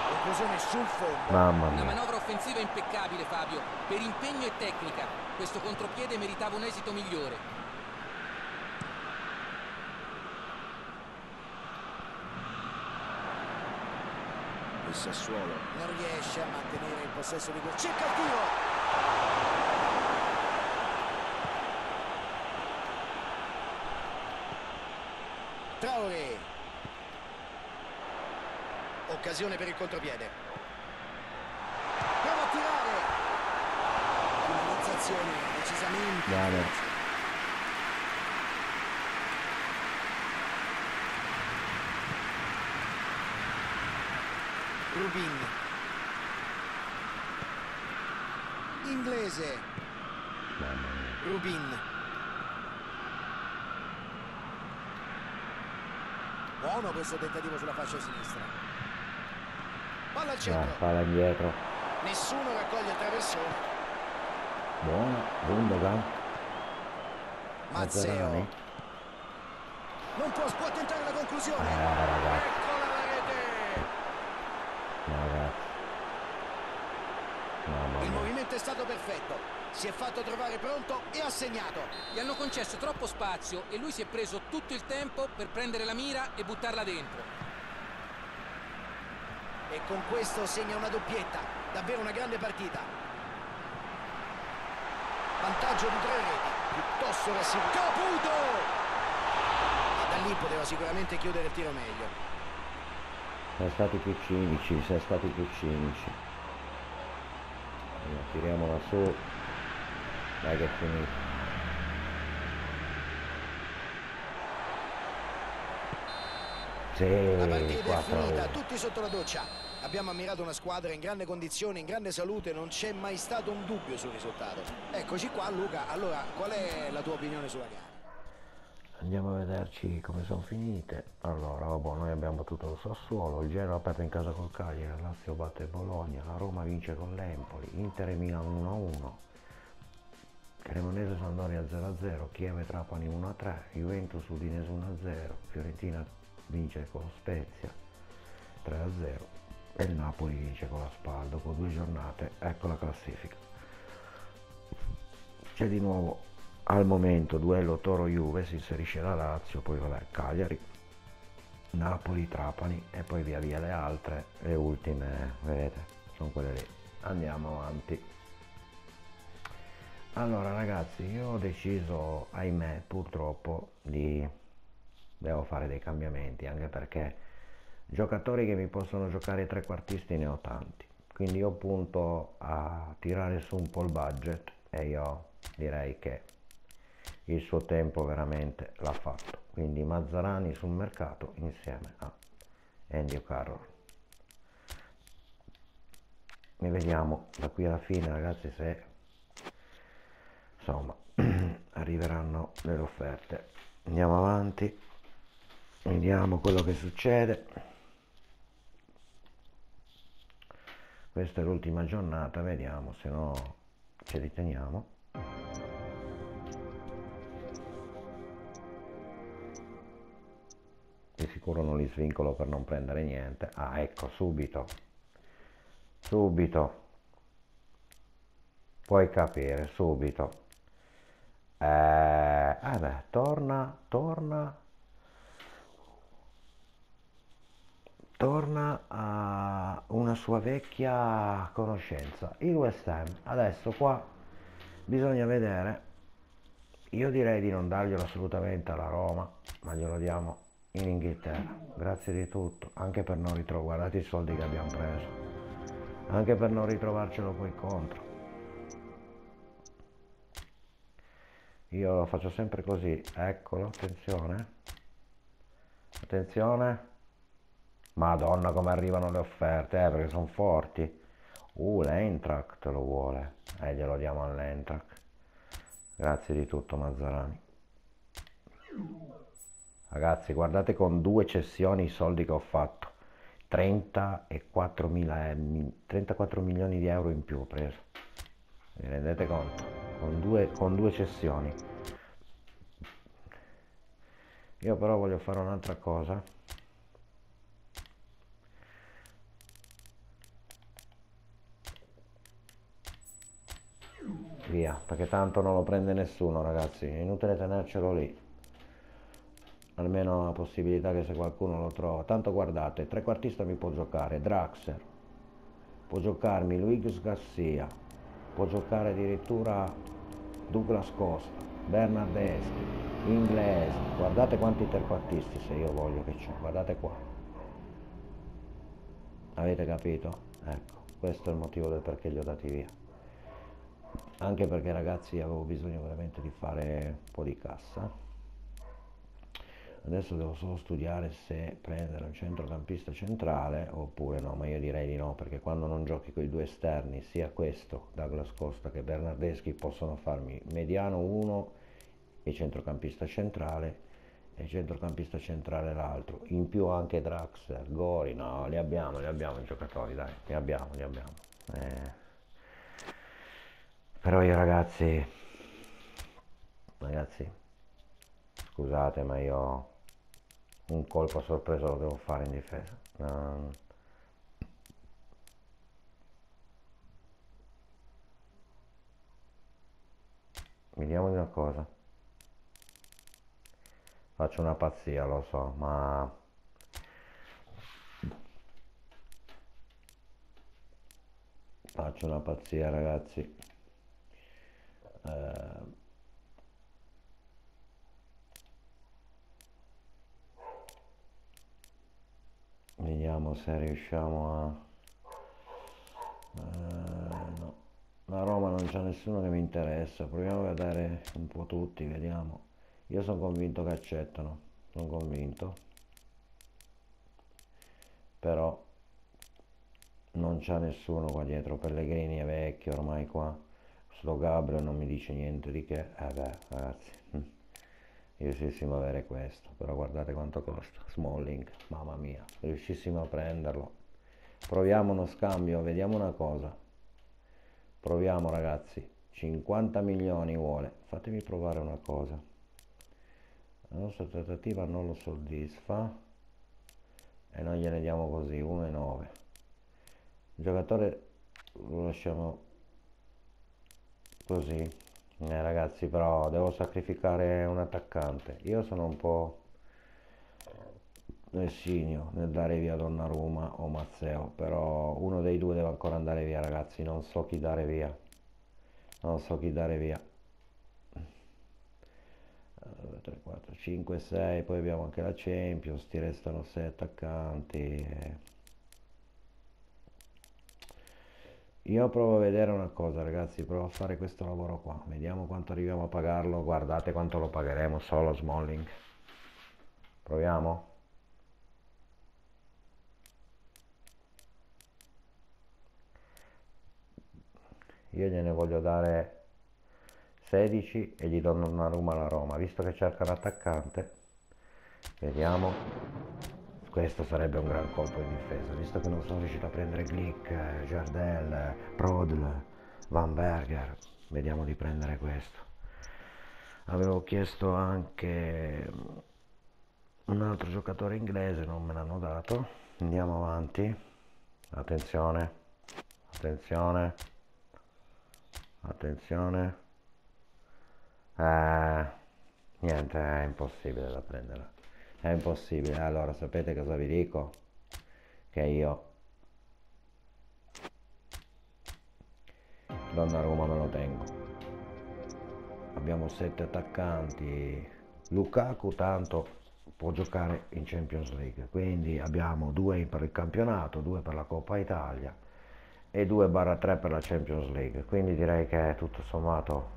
Speaker 2: Conclusione sul fondo.
Speaker 1: Mamma
Speaker 3: Una
Speaker 1: mia.
Speaker 3: manovra offensiva impeccabile Fabio, per impegno e tecnica. Questo contropiede meritava un esito migliore.
Speaker 2: Il Sassuolo non riesce a mantenere il possesso di quel... Cerca il tiro! Traoré. Occasione per il contropiede. Prova a tirare. Finalizzazione decisamente.
Speaker 1: Bravo.
Speaker 2: Rubin. Inglese. Rubin. Buono questo tentativo sulla fascia sinistra. Palla al centro.
Speaker 1: palla indietro.
Speaker 2: Nessuno raccoglie il traversone.
Speaker 1: Buona. Gundogan.
Speaker 2: Mazzeo. Non può, può tentare la conclusione.
Speaker 1: Eh, ragazzi.
Speaker 2: Eccola la rete.
Speaker 1: Ragazzi. Mamma
Speaker 2: Il
Speaker 1: mia.
Speaker 2: movimento è stato perfetto. Si è fatto trovare pronto e ha segnato.
Speaker 3: Gli hanno concesso troppo spazio e lui si è preso tutto il tempo per prendere la mira e buttarla dentro.
Speaker 2: E con questo segna una doppietta. Davvero una grande partita. Vantaggio di tre reti. Piuttosto rassicurante. Caputo! Ma da lì poteva sicuramente chiudere il tiro meglio.
Speaker 1: Sei stati più cinici, sei stati più cinici. Allora, tiriamola su. Dai che è finito.
Speaker 2: La
Speaker 1: Sì,
Speaker 2: partita è
Speaker 1: 4
Speaker 2: finita, tutti sotto la doccia. Abbiamo ammirato una squadra in grande condizione, in grande salute, non c'è mai stato un dubbio sul risultato. Eccoci qua Luca, allora qual è la tua opinione sulla gara?
Speaker 1: Andiamo a vederci come sono finite. Allora, vabbè, noi abbiamo battuto il Sassuolo, il Genoa aperto in casa col Cagliari, la Lazio batte Bologna, la Roma vince con l'Empoli, Inter e Milan 1-1, Cremonese Sampdoria 0-0, Chievo e Trapani 1-3, Juventus Udinese 1-0, Fiorentina vince con Spezia 3-0 e il Napoli vince con la Spal. Dopo due giornate, ecco la classifica. C'è di nuovo al momento duello Toro-Juve, si inserisce la Lazio, poi vabbè Cagliari, Napoli, Trapani e poi via via le altre, le ultime, vedete, sono quelle lì. Andiamo avanti. Allora ragazzi, io ho deciso, ahimè, purtroppo, di devo fare dei cambiamenti, anche perché giocatori che mi possono giocare i trequartisti ne ho tanti. Quindi io punto a tirare su un po' il budget e io direi che il suo tempo veramente l'ha fatto. Quindi Mazzarani sul mercato insieme a Andy Carroll. E vediamo da qui alla fine ragazzi se insomma arriveranno delle offerte. Andiamo avanti, vediamo quello che succede. Questa è l'ultima giornata, vediamo se no ce li teniamo. Di sicuro non li svincolo per non prendere niente. Ah, ecco, subito. Subito. Puoi capire, subito. Eh, beh, torna, torna. torna a una sua vecchia conoscenza, il West Ham. Adesso qua bisogna vedere, io direi di non darglielo assolutamente alla Roma, ma glielo diamo in Inghilterra. Grazie di tutto, anche per non ritrovare, guardate i soldi che abbiamo preso, anche per non ritrovarcelo poi contro. Io faccio sempre così, eccolo, attenzione, attenzione, madonna come arrivano le offerte, eh, perché sono forti. Uh, l'Eintracht lo vuole, eh, glielo diamo all'Eintracht. Grazie di tutto Mazzarani. Ragazzi, guardate con due cessioni i soldi che ho fatto. 34, mila, 34 milioni di euro in più ho preso. Vi rendete conto? Con due, con due cessioni. Io però voglio fare un'altra cosa. Via, perché tanto non lo prende nessuno ragazzi, è inutile tenercelo lì almeno la possibilità che se qualcuno lo trova. Tanto guardate, trequartista mi può giocare, Draxler, può giocarmi Luis Garcia, può giocare addirittura Douglas Costa, Bernardeschi, Inglese, guardate quanti trequartisti se io voglio che c'è, guardate qua. Avete capito? Ecco, questo è il motivo del perché li ho dati via. Anche perché ragazzi avevo bisogno veramente di fare un po' di cassa adesso devo solo studiare se prendere un centrocampista centrale oppure no, ma io direi di no, perché quando non giochi con i due esterni, sia questo, Douglas Costa che Bernardeschi, possono farmi mediano uno e centrocampista centrale e centrocampista centrale l'altro, in più anche Draxler, Gori, no, li abbiamo, li abbiamo i giocatori, dai, li abbiamo, li abbiamo. Eh. Però io ragazzi, ragazzi, scusate ma io un colpo a sorpresa lo devo fare in difesa. Um, vediamo di una cosa. Faccio una pazzia, lo so, ma... Faccio una pazzia, ragazzi. Uh, vediamo se riusciamo a eh, no. la Roma non c'è nessuno che mi interessa. Proviamo a vedere un po' tutti vediamo. Io sono convinto che accettano sono convinto. Però non c'è nessuno qua dietro. Pellegrini è vecchio ormai qua. Sto Gabriel non mi dice niente di che. Eh ragazzi riuscissimo ad avere questo però guardate quanto costa Smalling mamma mia riuscissimo a prenderlo. Proviamo uno scambio vediamo una cosa. Proviamo ragazzi 50 milioni vuole. Fatemi provare una cosa. La nostra trattativa non lo soddisfa e noi gliene diamo così 1,9 il giocatore lo lasciamo così eh, ragazzi però devo sacrificare un attaccante. Io sono un po' Nessinio nel dare via Donnarumma o Mazzeo però uno dei due deve ancora andare via ragazzi. Non so chi dare via. Non so chi dare via. 3, 4, 5, 6 poi abbiamo anche la Champions ti restano 6 attaccanti eh. Io provo a vedere una cosa ragazzi provo a fare questo lavoro qua. Vediamo quanto arriviamo a pagarlo guardate quanto lo pagheremo solo Smalling. Proviamo. Io gliene voglio dare 16 e gli do una Roma alla Roma. Visto che cerca un attaccante vediamo questo sarebbe un gran colpo in difesa, visto che non sono riuscito a prendere Glick, Jardel, Prodl, Van Berger, vediamo di prendere questo. Avevo chiesto anche un altro giocatore inglese, non me l'hanno dato. Andiamo avanti. Attenzione, attenzione, attenzione. Eh, niente, è impossibile da prendere è impossibile. Allora sapete cosa vi dico? Che io Donnarumma me lo tengo. Abbiamo sette attaccanti. Lukaku tanto può giocare in Champions League. Quindi abbiamo due per il campionato due per la Coppa Italia e 2-3 per la Champions League. Quindi direi che tutto sommato.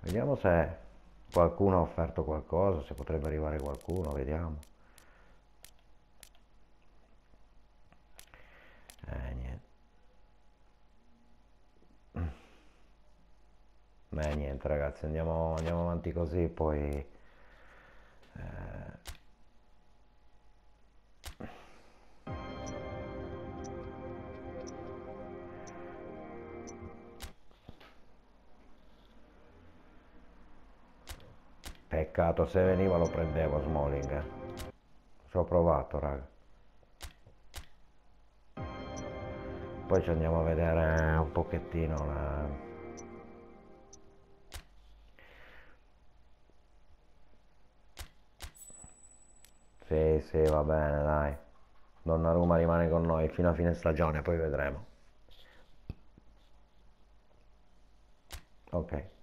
Speaker 1: Vediamo se qualcuno ha offerto qualcosa se potrebbe arrivare qualcuno vediamo. Eh niente. Beh, niente ragazzi andiamo, andiamo avanti così poi eh, Peccato, se veniva lo prendevo Smalling. Eh. Ci ho provato, raga. Poi ci andiamo a vedere un pochettino la... Sì, sì, va bene, dai. Donnarumma rimane con noi fino a fine stagione, poi vedremo. Ok.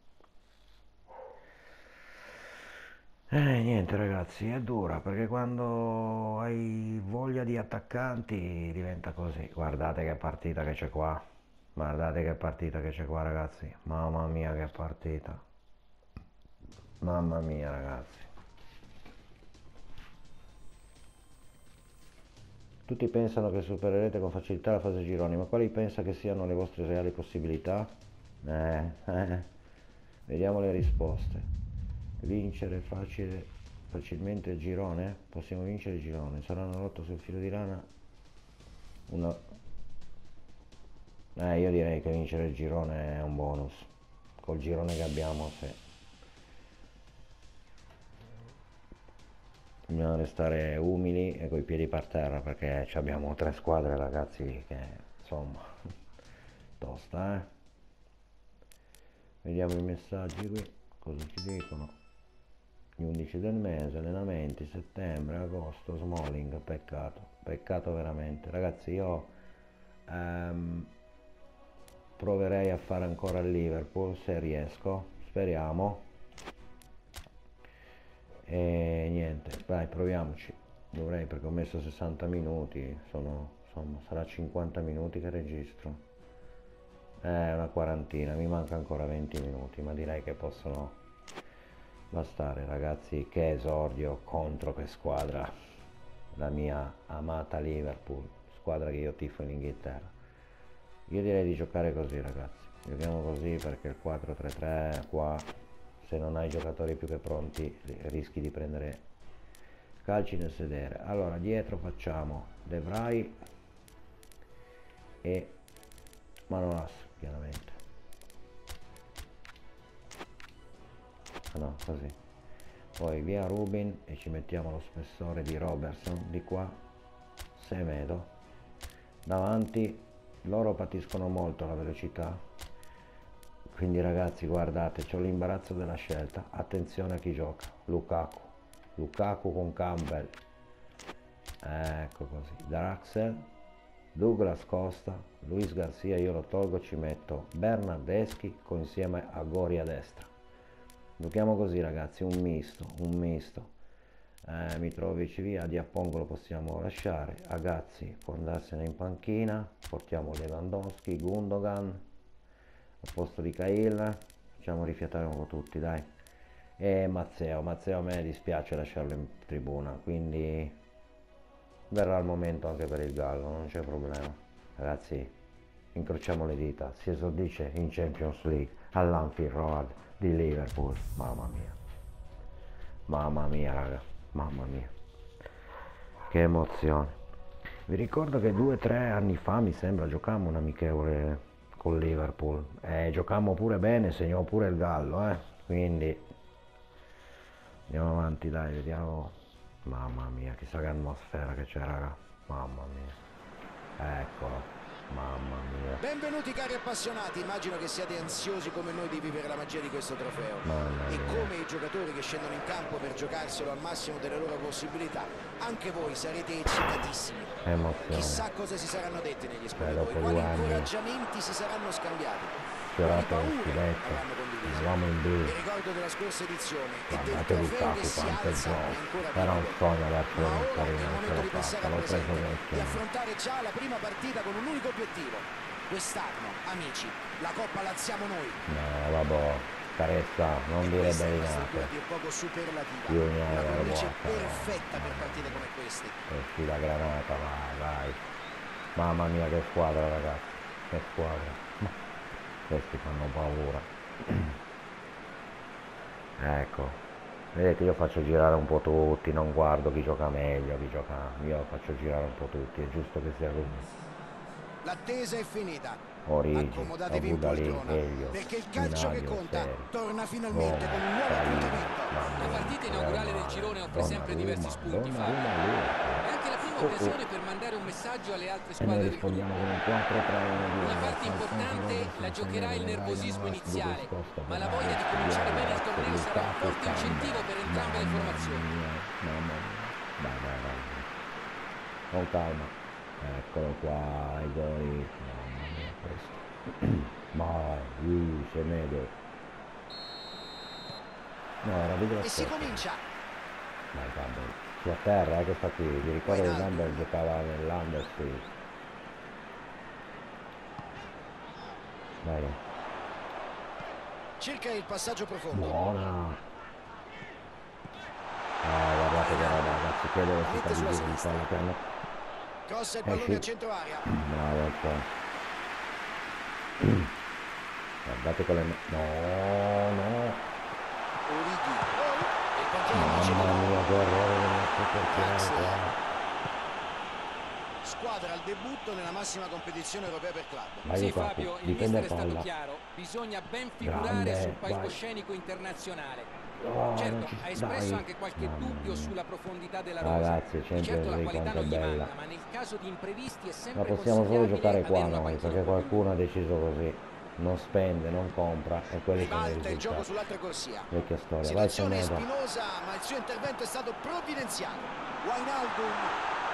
Speaker 1: Eh, niente ragazzi, è dura perché quando hai voglia di attaccanti diventa così. Guardate che partita che c'è qua. Guardate che partita che c'è qua ragazzi. Mamma mia che partita. Mamma mia ragazzi. Tutti pensano che supererete con facilità la fase gironi, ma quali pensa che siano le vostre reali possibilità? Eh, eh. Vediamo le risposte vincere facile, facilmente il girone? Possiamo vincere il girone. Sarà una lotta sul filo di lana. Una... Eh, io direi che vincere il girone è un bonus. Col girone che abbiamo, se... Dobbiamo restare umili e coi piedi per terra perché abbiamo tre squadre ragazzi che insomma tosta eh. Vediamo i messaggi qui, cosa ci dicono gli 11 del mese, allenamenti, settembre, agosto, Smalling, peccato, peccato veramente. Ragazzi io ehm, proverei a fare ancora il Liverpool se riesco, speriamo. E niente, dai proviamoci, dovrei perché ho messo 60 minuti, sono, insomma sarà 50 minuti che registro. È una quarantina, mi manca ancora 20 minuti, ma direi che possono bastare ragazzi che esordio contro che squadra. La mia amata Liverpool squadra che io tifo in Inghilterra. Io direi di giocare così ragazzi. Giochiamo così perché il 4-3-3 qua se non hai giocatori più che pronti rischi di prendere calci nel sedere. Allora dietro facciamo De Vrij e Manolas chiaramente no così. Poi via Rubin e ci mettiamo lo spessore di Robertson di qua Semedo davanti loro patiscono molto la velocità. Quindi ragazzi guardate c'ho l'imbarazzo della scelta. Attenzione a chi gioca. Lukaku. Lukaku con Campbell. Ecco così. Draxel. Douglas Costa. Luis Garcia io lo tolgo ci metto Bernardeschi insieme a Gori a destra giochiamo così ragazzi un misto un misto. Eh, Mitrovic via Diappongo lo possiamo lasciare. Agazzi può andarsene in panchina. Portiamo Lewandowski Gundogan al posto di Cahill facciamo rifiatare un po' tutti dai. E Mazzeo Mazzeo a me dispiace lasciarlo in tribuna quindi verrà il momento anche per il Gallo non c'è problema. Ragazzi incrociamo le dita. Si esordisce in Champions League all'Anfield Road di Liverpool. Mamma mia. Mamma mia raga. Mamma mia. Che emozione. Vi ricordo che due o tre anni fa mi sembra giocammo un amichevole con Liverpool. E giocammo pure bene segnò pure il Gallo eh? quindi andiamo avanti dai vediamo. Mamma mia chissà che atmosfera che c'è raga. Mamma mia. Eccolo Mamma mia.
Speaker 2: Benvenuti cari appassionati, immagino che siate ansiosi come noi di vivere la magia di questo trofeo. E come i giocatori che scendono in campo per giocarselo al massimo delle loro possibilità, anche voi sarete eccitatissimi.
Speaker 1: Emozione.
Speaker 2: Chissà cosa si saranno detti negli spogliatoi, quali incoraggiamenti si saranno scambiati.
Speaker 1: Sfiorato lo
Speaker 2: paure
Speaker 1: scudetto. Eravamo in B.
Speaker 2: Il ricordo della scorsa edizione del
Speaker 1: Guardate Lukaku quanto è gioco. Era un sogno
Speaker 2: è
Speaker 1: Torino,
Speaker 2: il
Speaker 1: non ce l'ho fatta, l'ho preso
Speaker 2: presente, di
Speaker 1: vecchio.
Speaker 2: affrontare già la prima partita con un unico obiettivo. Quest'anno, amici, la Coppa l'alziamo noi.
Speaker 1: No, vabbè. Carezza, non dire belinate. Io mi avrei
Speaker 2: cornice
Speaker 1: guardato.
Speaker 2: perfetta per partite come queste.
Speaker 1: Questi la granata, vai, vai. Mamma mia che squadra ragazzi, che squadra. Questi fanno paura. Ecco, vedete io faccio girare un po' tutti, non guardo chi gioca meglio, chi gioca... Io faccio girare un po' tutti, è giusto che sia così.
Speaker 2: L'attesa è finita.
Speaker 1: Origi,
Speaker 2: Accomodatevi in poltrona,
Speaker 1: Elio,
Speaker 2: perché il calcio che
Speaker 1: Minaglio,
Speaker 2: conta
Speaker 1: Seri,
Speaker 2: torna finalmente
Speaker 1: Roma,
Speaker 2: con un nuovo appuntamento.
Speaker 3: La partita inaugurale del girone offre sempre diversi spunti, Fabio.
Speaker 1: Fabio.
Speaker 3: È anche la prima
Speaker 1: Oh, oh.
Speaker 3: occasione per mandare un messaggio alle altre
Speaker 1: E noi
Speaker 3: squadre del gruppo.
Speaker 1: rispondiamo con un 4 3 1
Speaker 3: Una parte importante la giocherà il nervosismo iniziale, ma la voglia di cominciare bene il torneo sarà un forte incentivo per entrambe le formazioni.
Speaker 1: Dai, dai, dai. Con calma. Eccolo qua, i gol. Mamma mia, questo. Ma, uh, se medo. No, era video
Speaker 2: E si comincia.
Speaker 1: Dai, Campbell. Su a terra, eh, che sta qui. Vi ricordo che. Campbell giocava nell'Undersfield. Dai.
Speaker 2: Cerca il passaggio profondo.
Speaker 1: Buona! Eh, guardate che roba ragazzi, che velocità
Speaker 2: Mette
Speaker 1: di
Speaker 2: sulla
Speaker 1: giro di
Speaker 2: sinistra.
Speaker 1: palla.
Speaker 2: Crossa il
Speaker 1: Eh,
Speaker 2: pallone
Speaker 1: sì.
Speaker 2: a centro area.
Speaker 1: Bravo qua. Guardate con le. No, no. Mamma mia, che errore
Speaker 2: Draxler.
Speaker 1: qua.
Speaker 2: Squadra al debutto nella massima competizione europea per club.
Speaker 1: Vai
Speaker 3: Sì Fabio, il mister è stato chiaro, bisogna ben figurare
Speaker 1: Grande,
Speaker 3: sul
Speaker 1: vai.
Speaker 3: palcoscenico internazionale.
Speaker 1: Oh,
Speaker 3: Certo,
Speaker 1: ci-
Speaker 3: ha espresso
Speaker 1: dai.
Speaker 3: anche qualche
Speaker 1: Mamma
Speaker 3: dubbio
Speaker 1: mia.
Speaker 3: sulla profondità della rosa.
Speaker 1: Ragazzi,
Speaker 3: Di
Speaker 1: Champions
Speaker 3: certo la qualità non gli
Speaker 1: bella.
Speaker 3: manca, ma nel caso di imprevisti è
Speaker 1: Ma
Speaker 3: sempre
Speaker 1: possiamo solo giocare qua noi, perché qualcuno ha deciso così. Non spende, non compra e quelli sono i
Speaker 2: Ribalta il gioco
Speaker 1: risultati.
Speaker 2: sull'altra corsia.
Speaker 1: Vecchia storia, vai Semedo.
Speaker 2: spinosa, ma il suo intervento è stato provvidenziale. Wijnaldum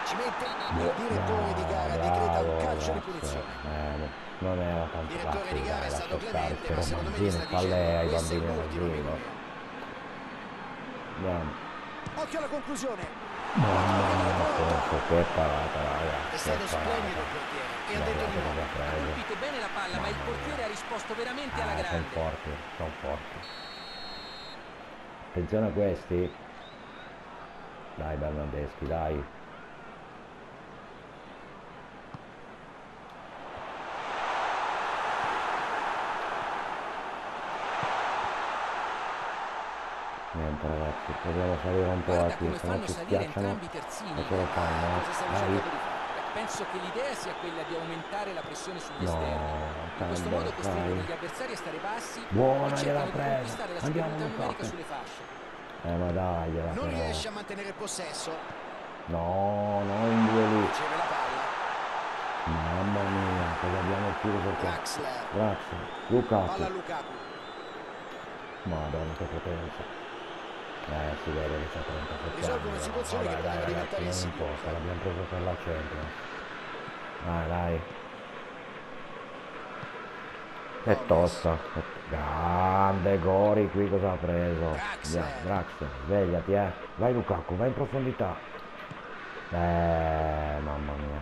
Speaker 2: ci mette
Speaker 1: Boh,
Speaker 2: il direttore di gara decreta un calcio di
Speaker 1: grazie.
Speaker 2: punizione.
Speaker 1: Eh, no, non era tanto
Speaker 2: Il direttore di
Speaker 1: facile,
Speaker 2: gara è
Speaker 1: dai,
Speaker 2: stato
Speaker 1: lascia stare,
Speaker 2: clemente, ma
Speaker 1: queste
Speaker 2: secondo me gli
Speaker 1: romanzine,
Speaker 2: sta
Speaker 1: falle ai bambini all'asilo.
Speaker 2: minuto.
Speaker 1: Andiamo.
Speaker 2: Occhio alla conclusione.
Speaker 1: Mamma mia, che parata, raga.
Speaker 2: È stato splendido e ha detto di no.
Speaker 1: ha
Speaker 3: colpito bene la palla, ma il portiere ha risposto veramente alla
Speaker 1: Ah, sono
Speaker 3: grande.
Speaker 1: forti, sono forti. Attenzione a questi. Dai Bernardeschi, dai. Niente ragazzi, dobbiamo salire un po'
Speaker 3: Guarda
Speaker 1: a qui, se no ci
Speaker 3: salire
Speaker 1: schiacciano
Speaker 3: entrambi i terzini.
Speaker 1: e ce lo fanno.
Speaker 2: Stanno
Speaker 1: Dai.
Speaker 3: Penso che l'idea sia quella di aumentare la pressione sugli
Speaker 1: No,
Speaker 3: esterni. In questo modo costringono gli avversari a stare bassi
Speaker 1: Buona,
Speaker 3: e cercano di
Speaker 1: presa.
Speaker 3: conquistare la superiorità numerica sulle fasce.
Speaker 1: Eh ma dai,
Speaker 2: Non
Speaker 1: però.
Speaker 2: riesce a mantenere il possesso.
Speaker 1: No, no, in due lì.
Speaker 2: Riceve la palla.
Speaker 1: Mamma mia, cosa abbiamo chiuso qua?
Speaker 2: Draxler.
Speaker 1: Grazie.
Speaker 2: Palla
Speaker 1: Lukaku.
Speaker 2: Lukaku.
Speaker 1: Madonna che potenza. Eh, si vede che c'ha 37
Speaker 2: Risolvono
Speaker 1: anni.
Speaker 2: situazioni
Speaker 1: Vabbè,
Speaker 2: che
Speaker 1: ragazzi,
Speaker 2: diventare
Speaker 1: importa, l'abbiamo preso per la Champions. Dai, dai. È tosta. è- Grande Gori qui cosa ha preso?
Speaker 2: Draxler.
Speaker 1: Draxler, svegliati eh. Vai Lukaku, vai in profondità. Eh, mamma mia.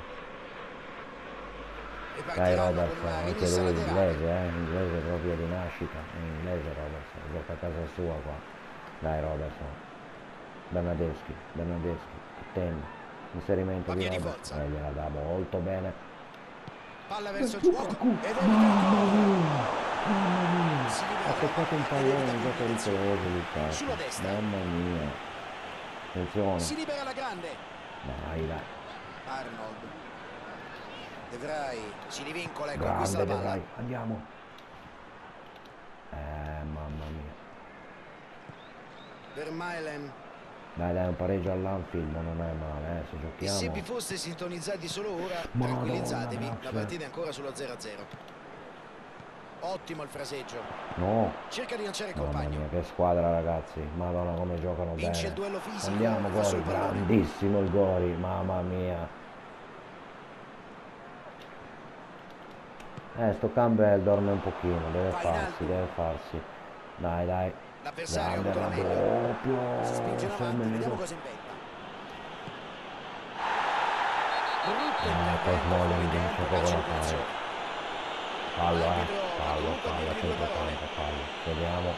Speaker 1: Dai Robertson,
Speaker 2: una
Speaker 1: anche lui inglese, eh? Inglese proprio di nascita. Inglese Robertson, gioca a casa sua qua. Dai Robertson. Bernadeschi, Bernadeschi, attendo. Inserimento di Robertson.
Speaker 2: forza.
Speaker 1: Eh, gliela dà molto bene.
Speaker 2: Palla verso il gioco.
Speaker 1: Mamma mia, mamma mia. Ha toccato un pallone, un gioco pericoloso Lukaku. Mamma mia. Attenzione.
Speaker 2: Si libera la grande.
Speaker 1: Dai, dai.
Speaker 2: Arnold. De Vrij si rivincola e conquista
Speaker 1: Grande,
Speaker 2: la palla.
Speaker 1: andiamo. Eh, mia.
Speaker 2: Vermaelen.
Speaker 1: Dai, dai, un pareggio all'Anfield non è male, eh, se
Speaker 2: E se
Speaker 1: giochiamo.
Speaker 2: vi foste sintonizzati solo ora,
Speaker 1: Madonna,
Speaker 2: tranquillizzatevi, la
Speaker 1: ragazzi.
Speaker 2: partita è ancora sullo 0-0. Ottimo il fraseggio.
Speaker 1: No,
Speaker 2: Cerca di lanciare il
Speaker 1: mamma
Speaker 2: compagno.
Speaker 1: mia, che squadra ragazzi. Madonna come giocano
Speaker 2: Vince il
Speaker 1: bene.
Speaker 2: duello fisico.
Speaker 1: Andiamo Gori, grandissimo il Gori, mamma mia. Eh, sto Campbell dorme un pochino, deve
Speaker 2: Vai
Speaker 1: farsi, deve farsi. Dai, dai.
Speaker 2: L'avversario ha avuto la meglio. Si spinge in avanti, vediamo cosa inventa.
Speaker 3: Brutto intervento fuori
Speaker 1: poco
Speaker 3: calcio
Speaker 1: da
Speaker 3: di punizione.
Speaker 1: Fallo, eh. Fallo, fallo, sempre tanto, fallo. Vediamo.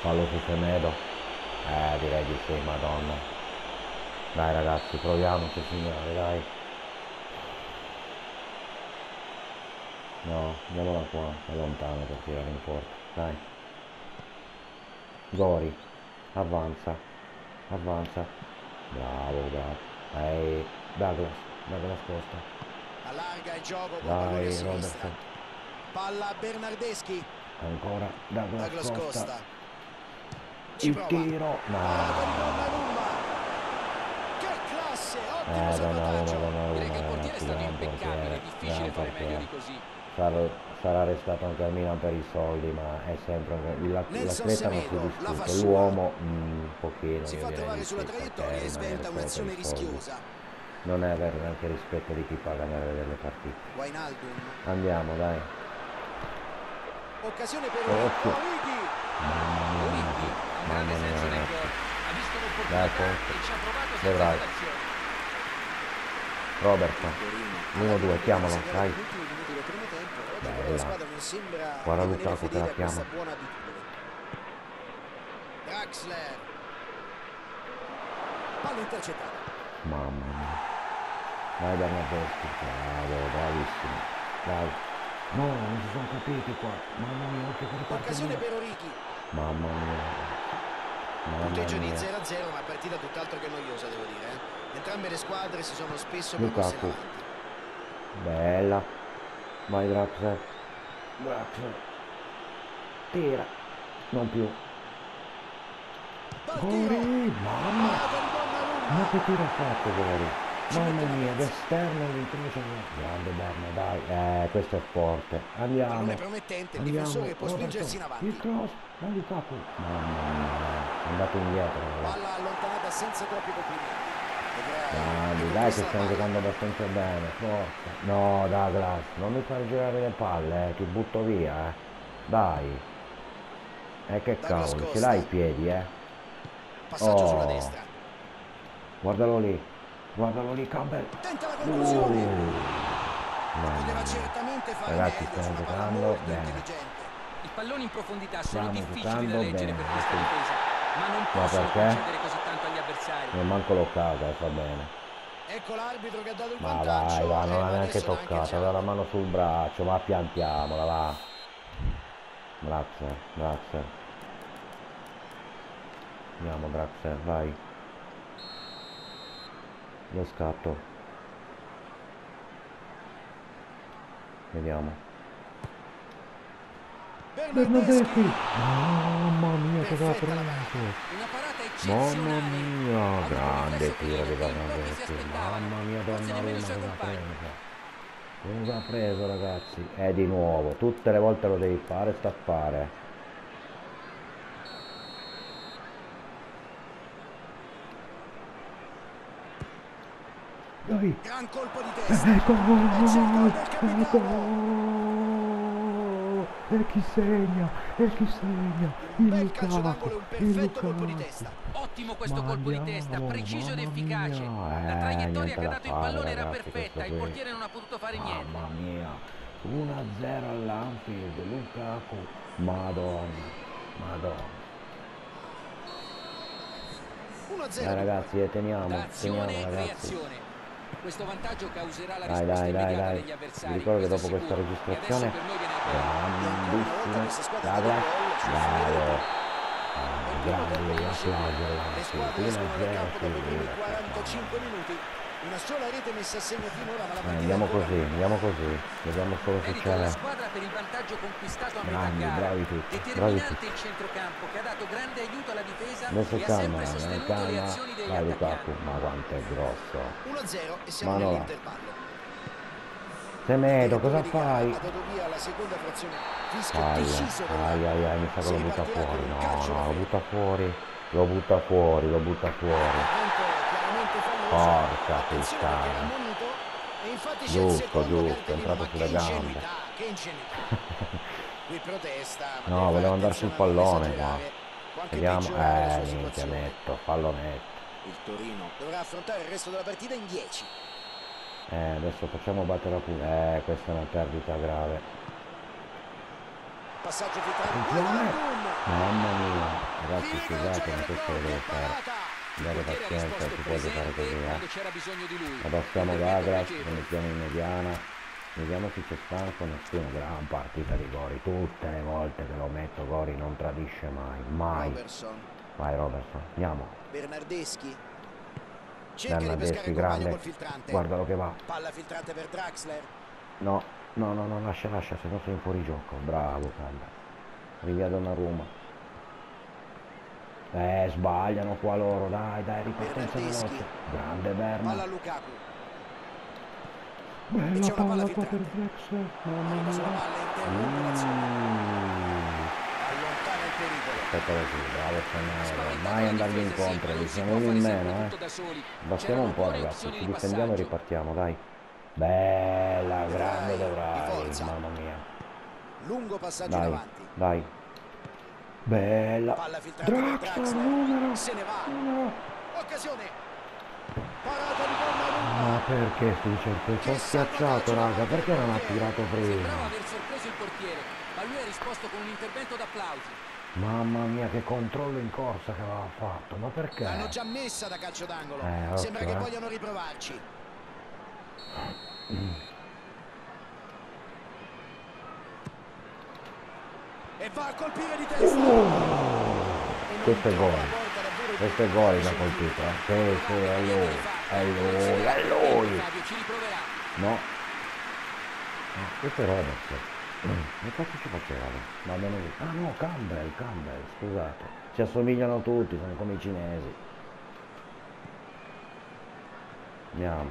Speaker 1: Fallo su Semedo. Eh, direi di sì, madonna. Dai ragazzi, proviamoci signore, dai. No, andiamola qua, è lontano per tirare in porta. Dai. Gori, avanza, avanza. Bravo, bravo. Ehi, Douglas, Douglas Costa.
Speaker 2: Allarga il gioco
Speaker 1: Dai. Robertson.
Speaker 2: Palla Bernardeschi.
Speaker 1: Ancora Douglas,
Speaker 2: Douglas
Speaker 1: Costa.
Speaker 2: Costa.
Speaker 1: Il
Speaker 2: prova.
Speaker 1: tiro. No.
Speaker 2: Per Donnarumma. Che classe, ottimo
Speaker 1: Eh,
Speaker 3: è stato
Speaker 1: gran
Speaker 3: impeccabile, è
Speaker 1: portiere,
Speaker 3: difficile
Speaker 1: gran
Speaker 3: fare meglio
Speaker 1: portiere.
Speaker 3: di così.
Speaker 1: Sarà, sarà restato anche al Milan per i soldi, ma è sempre un...
Speaker 2: Nelson
Speaker 1: l'atleta non si
Speaker 2: la
Speaker 1: discute, l'uomo mm, un pochino.
Speaker 2: Si fa trovare sulla traiettoria e
Speaker 1: rimanere
Speaker 2: sventa un'azione rischiosa.
Speaker 1: Non è avere neanche rispetto di chi paga nelle delle partite. Andiamo, dai.
Speaker 2: Occasione per
Speaker 1: Occhio.
Speaker 2: Origi.
Speaker 1: Mamma mia, mamma mia. Dai, Conte. Robertson,
Speaker 2: Torino.
Speaker 1: 1-2, chiamalo, dai.
Speaker 2: Negli ultimi minuti del primo tempo, sembra
Speaker 1: Guarda Lukaku che la chiama.
Speaker 2: buona abitudine. Draxler. Palla intercettata.
Speaker 1: Mamma mia. Dai Bernardeschi, bravo, bravissimo. Dai. No, non si sono capiti qua. Mamma mia, occhio che riparte
Speaker 2: Occasione per Origi.
Speaker 1: Mamma mia. Mamma
Speaker 2: Punteggio di
Speaker 1: mia.
Speaker 2: 0-0, una partita tutt'altro che noiosa, devo dire. eh. Entrambe le squadre si sono spesso
Speaker 1: Lukaku. Bella. Vai Draxler. Draxler. Tira. Non più. Gori, mamma. Ma che tiro ha fatto Gori? Mamma mia, d'esterno all'incomicio. Grande Berna, dai. Eh, questo è forte. Andiamo.
Speaker 2: Pallone promettente, il
Speaker 1: Andiamo.
Speaker 2: difensore può spingersi in avanti.
Speaker 1: Il cross. Dai Lukaku. Mamma mia. È andato indietro.
Speaker 2: Palla allontanata senza troppi complimenti. Che
Speaker 1: dai che stiamo giocando abbastanza bene, forza. No, Douglas, non mi fai girare le palle, eh, ti butto via, eh. Dai. E che
Speaker 2: Douglas
Speaker 1: cavolo, ce l'hai i piedi, eh.
Speaker 2: Passaggio
Speaker 1: Oh.
Speaker 2: sulla destra.
Speaker 1: Guardalo lì. Guardalo lì, Campbell.
Speaker 2: Tenta la
Speaker 1: Uh,
Speaker 2: conclusione. fare
Speaker 1: Ragazzi, stiamo giocando bene.
Speaker 3: I palloni in profondità sono
Speaker 1: Stiamo
Speaker 3: difficili da leggere
Speaker 1: bene.
Speaker 3: per questa difesa, ma non
Speaker 1: Ma
Speaker 3: possono
Speaker 1: perché?
Speaker 3: concedere così tanto agli avversari.
Speaker 1: Non manco l'occasa, fa bene.
Speaker 2: Ecco l'arbitro che ha dato il
Speaker 1: Ma
Speaker 2: vantaggio.
Speaker 1: vai, va,
Speaker 2: eh,
Speaker 1: non
Speaker 2: ma
Speaker 1: l'ha neanche toccata, aveva la mano sul braccio, ma piantiamola, va. Grazie, grazie. Andiamo, grazie, vai. Lo scatto. Vediamo.
Speaker 2: Bernardeschi.
Speaker 1: Mamma mia, cosa ha preso? Mamma mia, grande tiro di
Speaker 3: aspettavano.
Speaker 1: Mamma mia, Donnarumma cosa ha preso? Cosa ha preso ragazzi? E di nuovo, tutte le volte lo devi fare, sta a fare. Dai,
Speaker 2: Gran colpo di testa.
Speaker 1: ecco,
Speaker 2: del
Speaker 1: ecco. E chi segna, e chi segna, il
Speaker 2: Bel calcio d'angolo un perfetto colpo di testa.
Speaker 3: Ottimo questo
Speaker 1: Ma
Speaker 3: colpo di testa, preciso ed
Speaker 1: mamma
Speaker 3: efficace.
Speaker 1: mia.
Speaker 3: La
Speaker 1: Eh,
Speaker 3: traiettoria
Speaker 1: niente
Speaker 3: che ha
Speaker 1: da
Speaker 3: dato il pallone era perfetta, il portiere non ha potuto fare niente.
Speaker 1: Mamma mia, 1-0 all'Anfield, Lukaku, madonna, madonna.
Speaker 2: 1-0.
Speaker 1: Dai ragazzi, eh, teniamo, teniamo ragazzi.
Speaker 3: reazione. Questo vantaggio causerà la
Speaker 1: Dai, dai, dai, dai. Vi ricordo che dopo questa registrazione,
Speaker 3: per noi viene
Speaker 2: Primi
Speaker 1: ragazzi.
Speaker 2: 45 minuti. Una sola rete messa a segno finora, ma la
Speaker 1: Eh, andiamo così, andiamo così. Vediamo solo se c'è.
Speaker 3: squadra per il vantaggio conquistato a metà
Speaker 1: Grandi,
Speaker 3: gara.
Speaker 1: bravi tutti, bravi tutti.
Speaker 3: il centrocampo che ha dato grande aiuto alla difesa
Speaker 1: Adesso
Speaker 3: e ha
Speaker 1: calma,
Speaker 3: sempre sostenuto le
Speaker 1: calma.
Speaker 3: azioni degli
Speaker 1: Vai Lukaku, ma quanto è grosso.
Speaker 2: 1-0 e siamo nell'intervallo.
Speaker 1: Semedo, cosa fai? Ai ai ai, mi sa che lo butta fuori. No, no, lo butta fuori. Lo butta fuori, lo butta fuori. Porca puttana. Giusto, giusto, è entrato sulle gambe. No, volevo andare sul pallone qua. Vediamo. Eh, minchia,
Speaker 2: situazione.
Speaker 1: netto, fallo netto.
Speaker 2: Il Torino dovrà affrontare il resto della partita in 10.
Speaker 1: Eh, adesso facciamo battere la pugna. Eh, questa è una perdita grave.
Speaker 2: Passaggio filtrato.
Speaker 1: Attenzione. Mamma mia, ragazzi scusate, ma questo lo devo fare. Dare pazienza, si può giocare così, eh.
Speaker 3: di.
Speaker 1: Abbassiamo
Speaker 3: pregevole.
Speaker 1: lo mettiamo in mediana. Vediamo se c'è stanco, nessuno. Gran partita di Gori. Tutte le volte che lo metto Gori non tradisce mai. Mai.
Speaker 2: Robertson.
Speaker 1: Vai Robertson, andiamo.
Speaker 2: Bernardeschi. Cerca compagno
Speaker 1: grande. Guardalo che va.
Speaker 2: Palla filtrante per Draxler.
Speaker 1: No, no, no, no, lascia, lascia, se no sei in fuorigioco. Bravo, Canda. Rivia Donnarumma. Eh, sbagliano qua loro, dai, dai, ripartenza veloce. Grande
Speaker 2: Palla a
Speaker 1: Berna.
Speaker 2: Lukaku.
Speaker 1: Bella
Speaker 2: palla
Speaker 1: palla qua per. Drexler. Mamma mia.
Speaker 2: palla.
Speaker 1: Mm. Così, bravo Semedo.
Speaker 3: Spaventato
Speaker 1: Mai andargli incontro, gli
Speaker 3: si
Speaker 1: siamo uno in meno, eh. Bastiamo un po' ragazzi, ci
Speaker 3: di
Speaker 1: difendiamo e ripartiamo, dai. Bella,
Speaker 2: De
Speaker 1: grande
Speaker 2: Vrij,
Speaker 1: De
Speaker 2: di
Speaker 1: Vrij,
Speaker 2: forza.
Speaker 1: mamma mia.
Speaker 2: Lungo passaggio
Speaker 1: Dai,
Speaker 2: avanti.
Speaker 1: dai. Bella. Draxler, numero.
Speaker 2: Se ne va.
Speaker 1: numero.
Speaker 2: Occasione. Parata di Donnarumma.
Speaker 1: Ma perché il petto? Ho schiacciato, raga,
Speaker 2: davanti
Speaker 1: perché non ha tirato
Speaker 3: Sembrava
Speaker 1: prima?
Speaker 3: aver sorpreso il portiere, ma lui ha risposto con un intervento d'applausi.
Speaker 1: Mamma mia, che controllo in corsa che aveva fatto, ma perché?
Speaker 2: L'hanno già messa da calcio d'angolo.
Speaker 1: Eh,
Speaker 2: Sembra
Speaker 1: occhio,
Speaker 2: che vogliano riprovarci. E va a colpire di testa. Non
Speaker 1: Questo è gol. Questo è gol da colpito, eh. Sì, sì, è lui, è lui, è lui. No. Questo è Roberts. Che cazzo ci faceva? Va bene così. Ah no, Campbell, Campbell, scusate. Si assomigliano tutti, sono come i cinesi. Andiamo.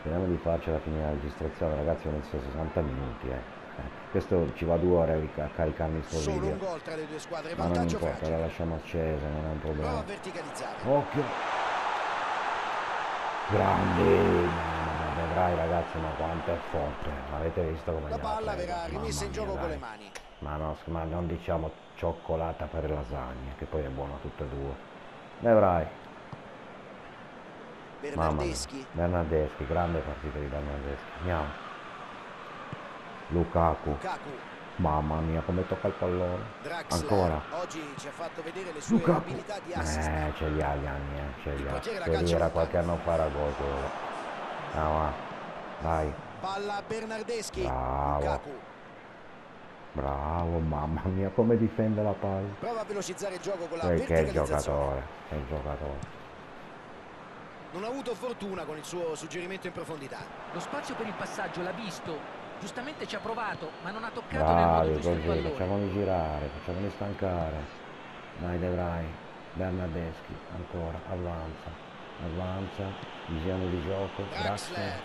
Speaker 1: Speriamo di farcela finire la registrazione, ragazzi, ho iniziato 60 minuti, eh. Eh, Questo ci va due ore a rica- a caricarmi sto
Speaker 2: Solo
Speaker 1: video.
Speaker 2: un gol tra le due squadre.
Speaker 1: Ma non importa, la lasciamo accesa, non è un problema.
Speaker 2: verticalizzare.
Speaker 1: Occhio! Grandi! Ma vedrai ragazzi, ma quanto è forte. Avete visto come
Speaker 2: La palla verrà rimessa in gioco
Speaker 1: mia,
Speaker 2: con le
Speaker 1: dai.
Speaker 2: mani.
Speaker 1: Ma, no, ma non diciamo cioccolata per lasagne, che poi è buona tutte e due. Vedrai.
Speaker 2: Bernardeschi.
Speaker 1: Bernardeschi, grande partita di Bernardeschi. Andiamo. Lukaku.
Speaker 2: Lukaku.
Speaker 1: Mamma mia, come tocca il pallone.
Speaker 2: Draxler.
Speaker 1: Ancora.
Speaker 2: Oggi ci ha fatto vedere le sue
Speaker 1: Lukaku.
Speaker 2: abilità di assist.
Speaker 1: Eh, ce li ha gli anni, eh, ce li ha. Se era qualche anno fa era gol quello. Ah, va. Dai,
Speaker 2: Palla Bernardeschi.
Speaker 1: Bravo.
Speaker 2: Lukaku.
Speaker 1: bravo, mamma mia, come difende la palla.
Speaker 2: Prova a velocizzare il gioco con la
Speaker 1: Perché è il giocatore, è il giocatore.
Speaker 2: Non ha avuto fortuna con il suo suggerimento in profondità.
Speaker 3: Lo spazio per il passaggio l'ha visto. Giustamente ci ha provato, ma non ha toccato nel modo
Speaker 1: Bravi
Speaker 3: giusto il
Speaker 1: così, facciamoli girare, facciamoli stancare. Dai, vedrai. Bernardeschi, ancora, avanza, avanza, visione di gioco,
Speaker 2: Draxler.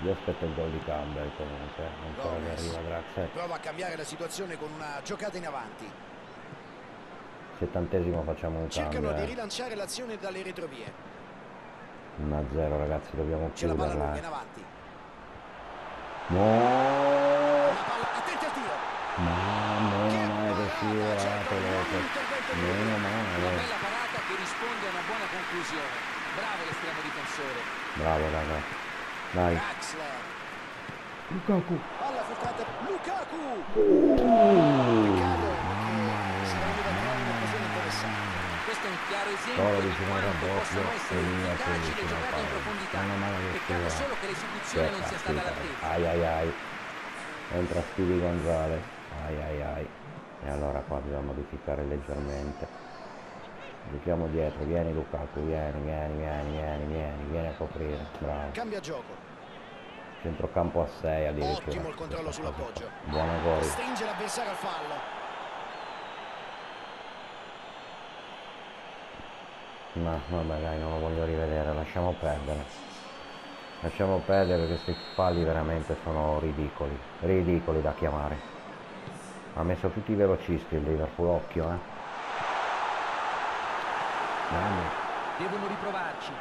Speaker 1: Io aspetto il gol di Campbell comunque, ancora che
Speaker 2: Gomez.
Speaker 1: arriva Draxler.
Speaker 2: Prova a cambiare la situazione con una giocata in avanti.
Speaker 1: Settantesimo facciamo un
Speaker 2: Cercano
Speaker 1: cambio.
Speaker 2: di
Speaker 1: eh.
Speaker 2: rilanciare l'azione dalle retrovie.
Speaker 1: 1-0 ragazzi, dobbiamo
Speaker 2: C'è la palla in
Speaker 1: chiuderla. eh.
Speaker 2: avanti.
Speaker 1: No!
Speaker 2: Una palla, attenti al tiro.
Speaker 1: Ma meno male che
Speaker 2: certo,
Speaker 1: Lopez.
Speaker 2: l'intervento di
Speaker 1: Meno male.
Speaker 3: Bella parata che risponde a una buona conclusione. Bravo l'estremo difensore.
Speaker 1: Bravo raga. Dai. Lukaku.
Speaker 2: Palla filtrata. Lukaku. Peccato.
Speaker 3: Questo è un chiaro esempio di quanto possono essere efficaci le giocate in profondità.
Speaker 1: Meno male che
Speaker 3: Peccato solo che l'esecuzione non sia stata all'altezza.
Speaker 1: Ai ai ai. Entra Stevie Gonzalez. Ai ai ai. e allora qua bisogna modificare leggermente giochiamo dietro vieni Lukaku vieni vieni vieni vieni vieni vieni a coprire bravo.
Speaker 2: Cambia gioco.
Speaker 1: Centrocampo a 6 addirittura.
Speaker 2: Ottimo il controllo sull'appoggio.
Speaker 1: buona gol
Speaker 2: stringe l'avversario al fallo.
Speaker 1: No vabbè dai non lo voglio rivedere lasciamo perdere. Lasciamo perdere questi falli veramente sono ridicoli ridicoli da chiamare. Ha messo tutti i velocisti il Liverpool occhio eh
Speaker 3: devono riprovarci.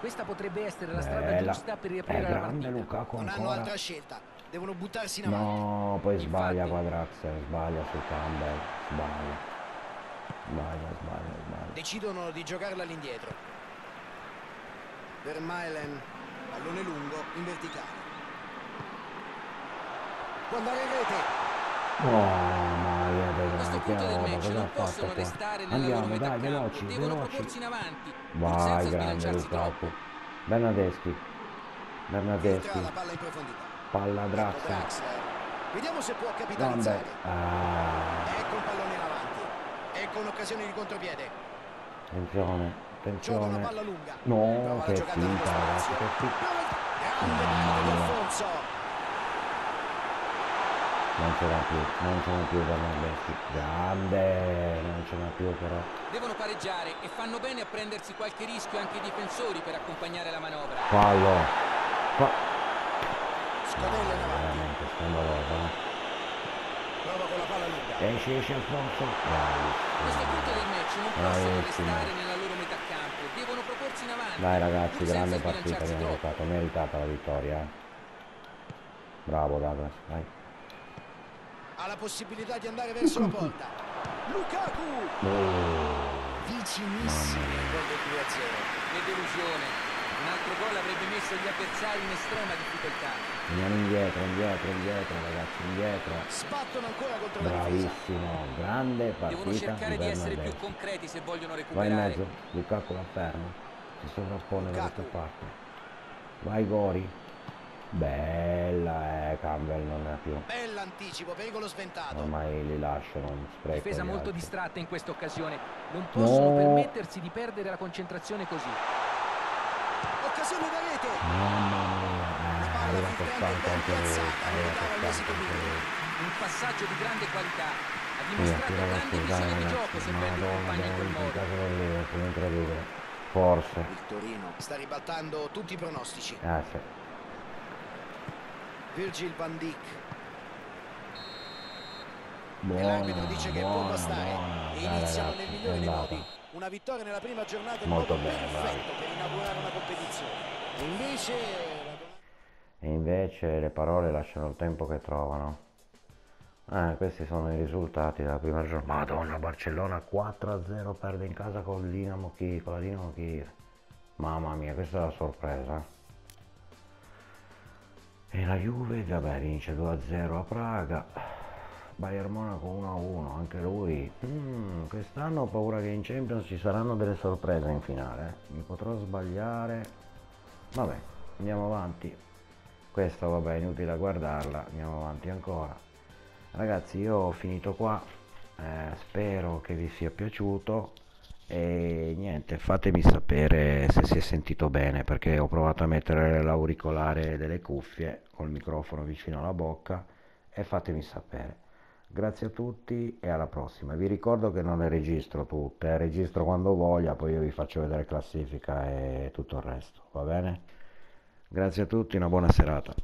Speaker 3: Questa potrebbe essere la strada
Speaker 1: Bella.
Speaker 3: giusta per riaprire
Speaker 1: è
Speaker 3: la
Speaker 1: grande
Speaker 3: partita.
Speaker 1: Lukaku
Speaker 2: non hanno
Speaker 1: ancora.
Speaker 2: altra scelta. Devono buttarsi in avanti.
Speaker 1: No poi sbaglia. Quadrazia sbaglia su Campbell sbaglia. Sbaglia sbaglia sbaglia.
Speaker 2: Decidono di giocarla all'indietro. Vermaelen pallone lungo in verticale. Può andare in rete.
Speaker 1: Oh,
Speaker 3: questo punto del
Speaker 1: roba,
Speaker 3: match
Speaker 1: cosa ha
Speaker 3: non
Speaker 1: fatto
Speaker 3: possono
Speaker 1: qua?
Speaker 3: restare nella
Speaker 1: Andiamo,
Speaker 3: loro metà
Speaker 1: dai,
Speaker 3: campo,
Speaker 1: veloci,
Speaker 3: devono
Speaker 1: veloci.
Speaker 3: proporsi in avanti
Speaker 1: Vai,
Speaker 3: senza
Speaker 1: grande
Speaker 3: sbilanciarsi
Speaker 1: Lukaku.
Speaker 3: troppo
Speaker 1: Bernardeschi.
Speaker 2: la palla in profondità
Speaker 1: Palla Draxler.
Speaker 2: Vediamo se può capitalizzare
Speaker 1: Ah,
Speaker 2: ecco un pallone in avanti ecco un'occasione di contropiede
Speaker 1: attenzione, attenzione.
Speaker 2: palla lunga
Speaker 1: No, che finta, che finta. Mamma mia. Non ce n'ha più, non ce n'ha più Bernardeschi. Grande, non ce n'ha più però.
Speaker 3: devono pareggiare e fanno bene a prendersi qualche rischio anche i difensori per accompagnare la manovra
Speaker 1: Fallo. Fa-
Speaker 2: scodella in avanti
Speaker 1: veramente scandaloso, no?
Speaker 2: prova con la palla lunga
Speaker 1: Esci, esci Alfonso.
Speaker 3: a questo punto del match non possono
Speaker 1: Bravissimo.
Speaker 3: restare nella loro metà campo devono proporsi in avanti
Speaker 1: Dai ragazzi, grande partita abbiamo giocato, meritata la vittoria. eh. Bravo Douglas, vai.
Speaker 2: Ha la possibilità di andare verso la porta. Lukaku!
Speaker 1: Oh,
Speaker 2: vicinissimo. Gol del 2-0
Speaker 3: che delusione. Un altro gol avrebbe messo gli avversari in estrema difficoltà.
Speaker 1: Andiamo indietro, indietro, indietro ragazzi, indietro.
Speaker 2: sbattono ancora contro la
Speaker 1: Bravissimo, grande
Speaker 3: devono
Speaker 1: partita
Speaker 3: cercare di essere più concreti se vogliono
Speaker 1: Vai in
Speaker 3: recuperare.
Speaker 1: mezzo, Lukaku la ferma, si sovrappone da
Speaker 2: Lukaku.
Speaker 1: questa parte. Vai Gori. Bella, eh, Campbell non ha più.
Speaker 2: bell'anticipo pericolo sventato
Speaker 1: Ormai li lascio, non spreco
Speaker 3: difesa molto
Speaker 1: altri.
Speaker 3: distratta in questa occasione non possono
Speaker 1: No.
Speaker 3: permettersi di perdere la concentrazione così
Speaker 2: occasione da rete
Speaker 1: Mamma mia, eh, costante
Speaker 2: ben
Speaker 1: anche lui, anche lui.
Speaker 3: un passaggio di grande qualità ha dimostrato
Speaker 1: la
Speaker 3: grande visione di gioco se prende
Speaker 1: Madonna,
Speaker 3: compagno in quel modo
Speaker 1: del. Forse.
Speaker 2: il Torino sta ribaltando tutti i pronostici
Speaker 1: Eh sì.
Speaker 2: Virgil van Dijk
Speaker 1: Buona,
Speaker 2: l'arbitro dice che può
Speaker 1: buona,
Speaker 2: bastare
Speaker 1: buona.
Speaker 2: e iniziano
Speaker 1: ragazzi,
Speaker 2: nel migliore dei modi una vittoria nella prima giornata è
Speaker 1: Molto bene,
Speaker 2: perfetto per inaugurare una competizione invece
Speaker 1: E invece le parole lasciano il tempo che trovano. Eh, questi sono i risultati della prima giornata. Madonna, Barcellona 4-0 perde in casa col Dinamo Kiev, con la Dinamo Kiev. Mamma mia, questa è la sorpresa. E la Juve, vabbè, vince 2-0 a Praga. Bayern Monaco 1-1, anche lui. Mm, quest'anno ho paura che in Champions ci saranno delle sorprese in finale. eh. Mi potrò sbagliare. Vabbè, andiamo avanti. Questa vabbè, è inutile guardarla, andiamo avanti ancora. Ragazzi, io ho finito qua. eh, spero che vi sia piaciuto. E niente, fatemi sapere se si è sentito bene perché ho provato a mettere l'auricolare delle cuffie col microfono vicino alla bocca e fatemi sapere. Grazie a tutti e alla prossima. Vi ricordo che non le registro tutte, eh, registro quando voglia, poi io vi faccio vedere classifica e tutto il resto, va bene? Grazie a tutti, una buona serata.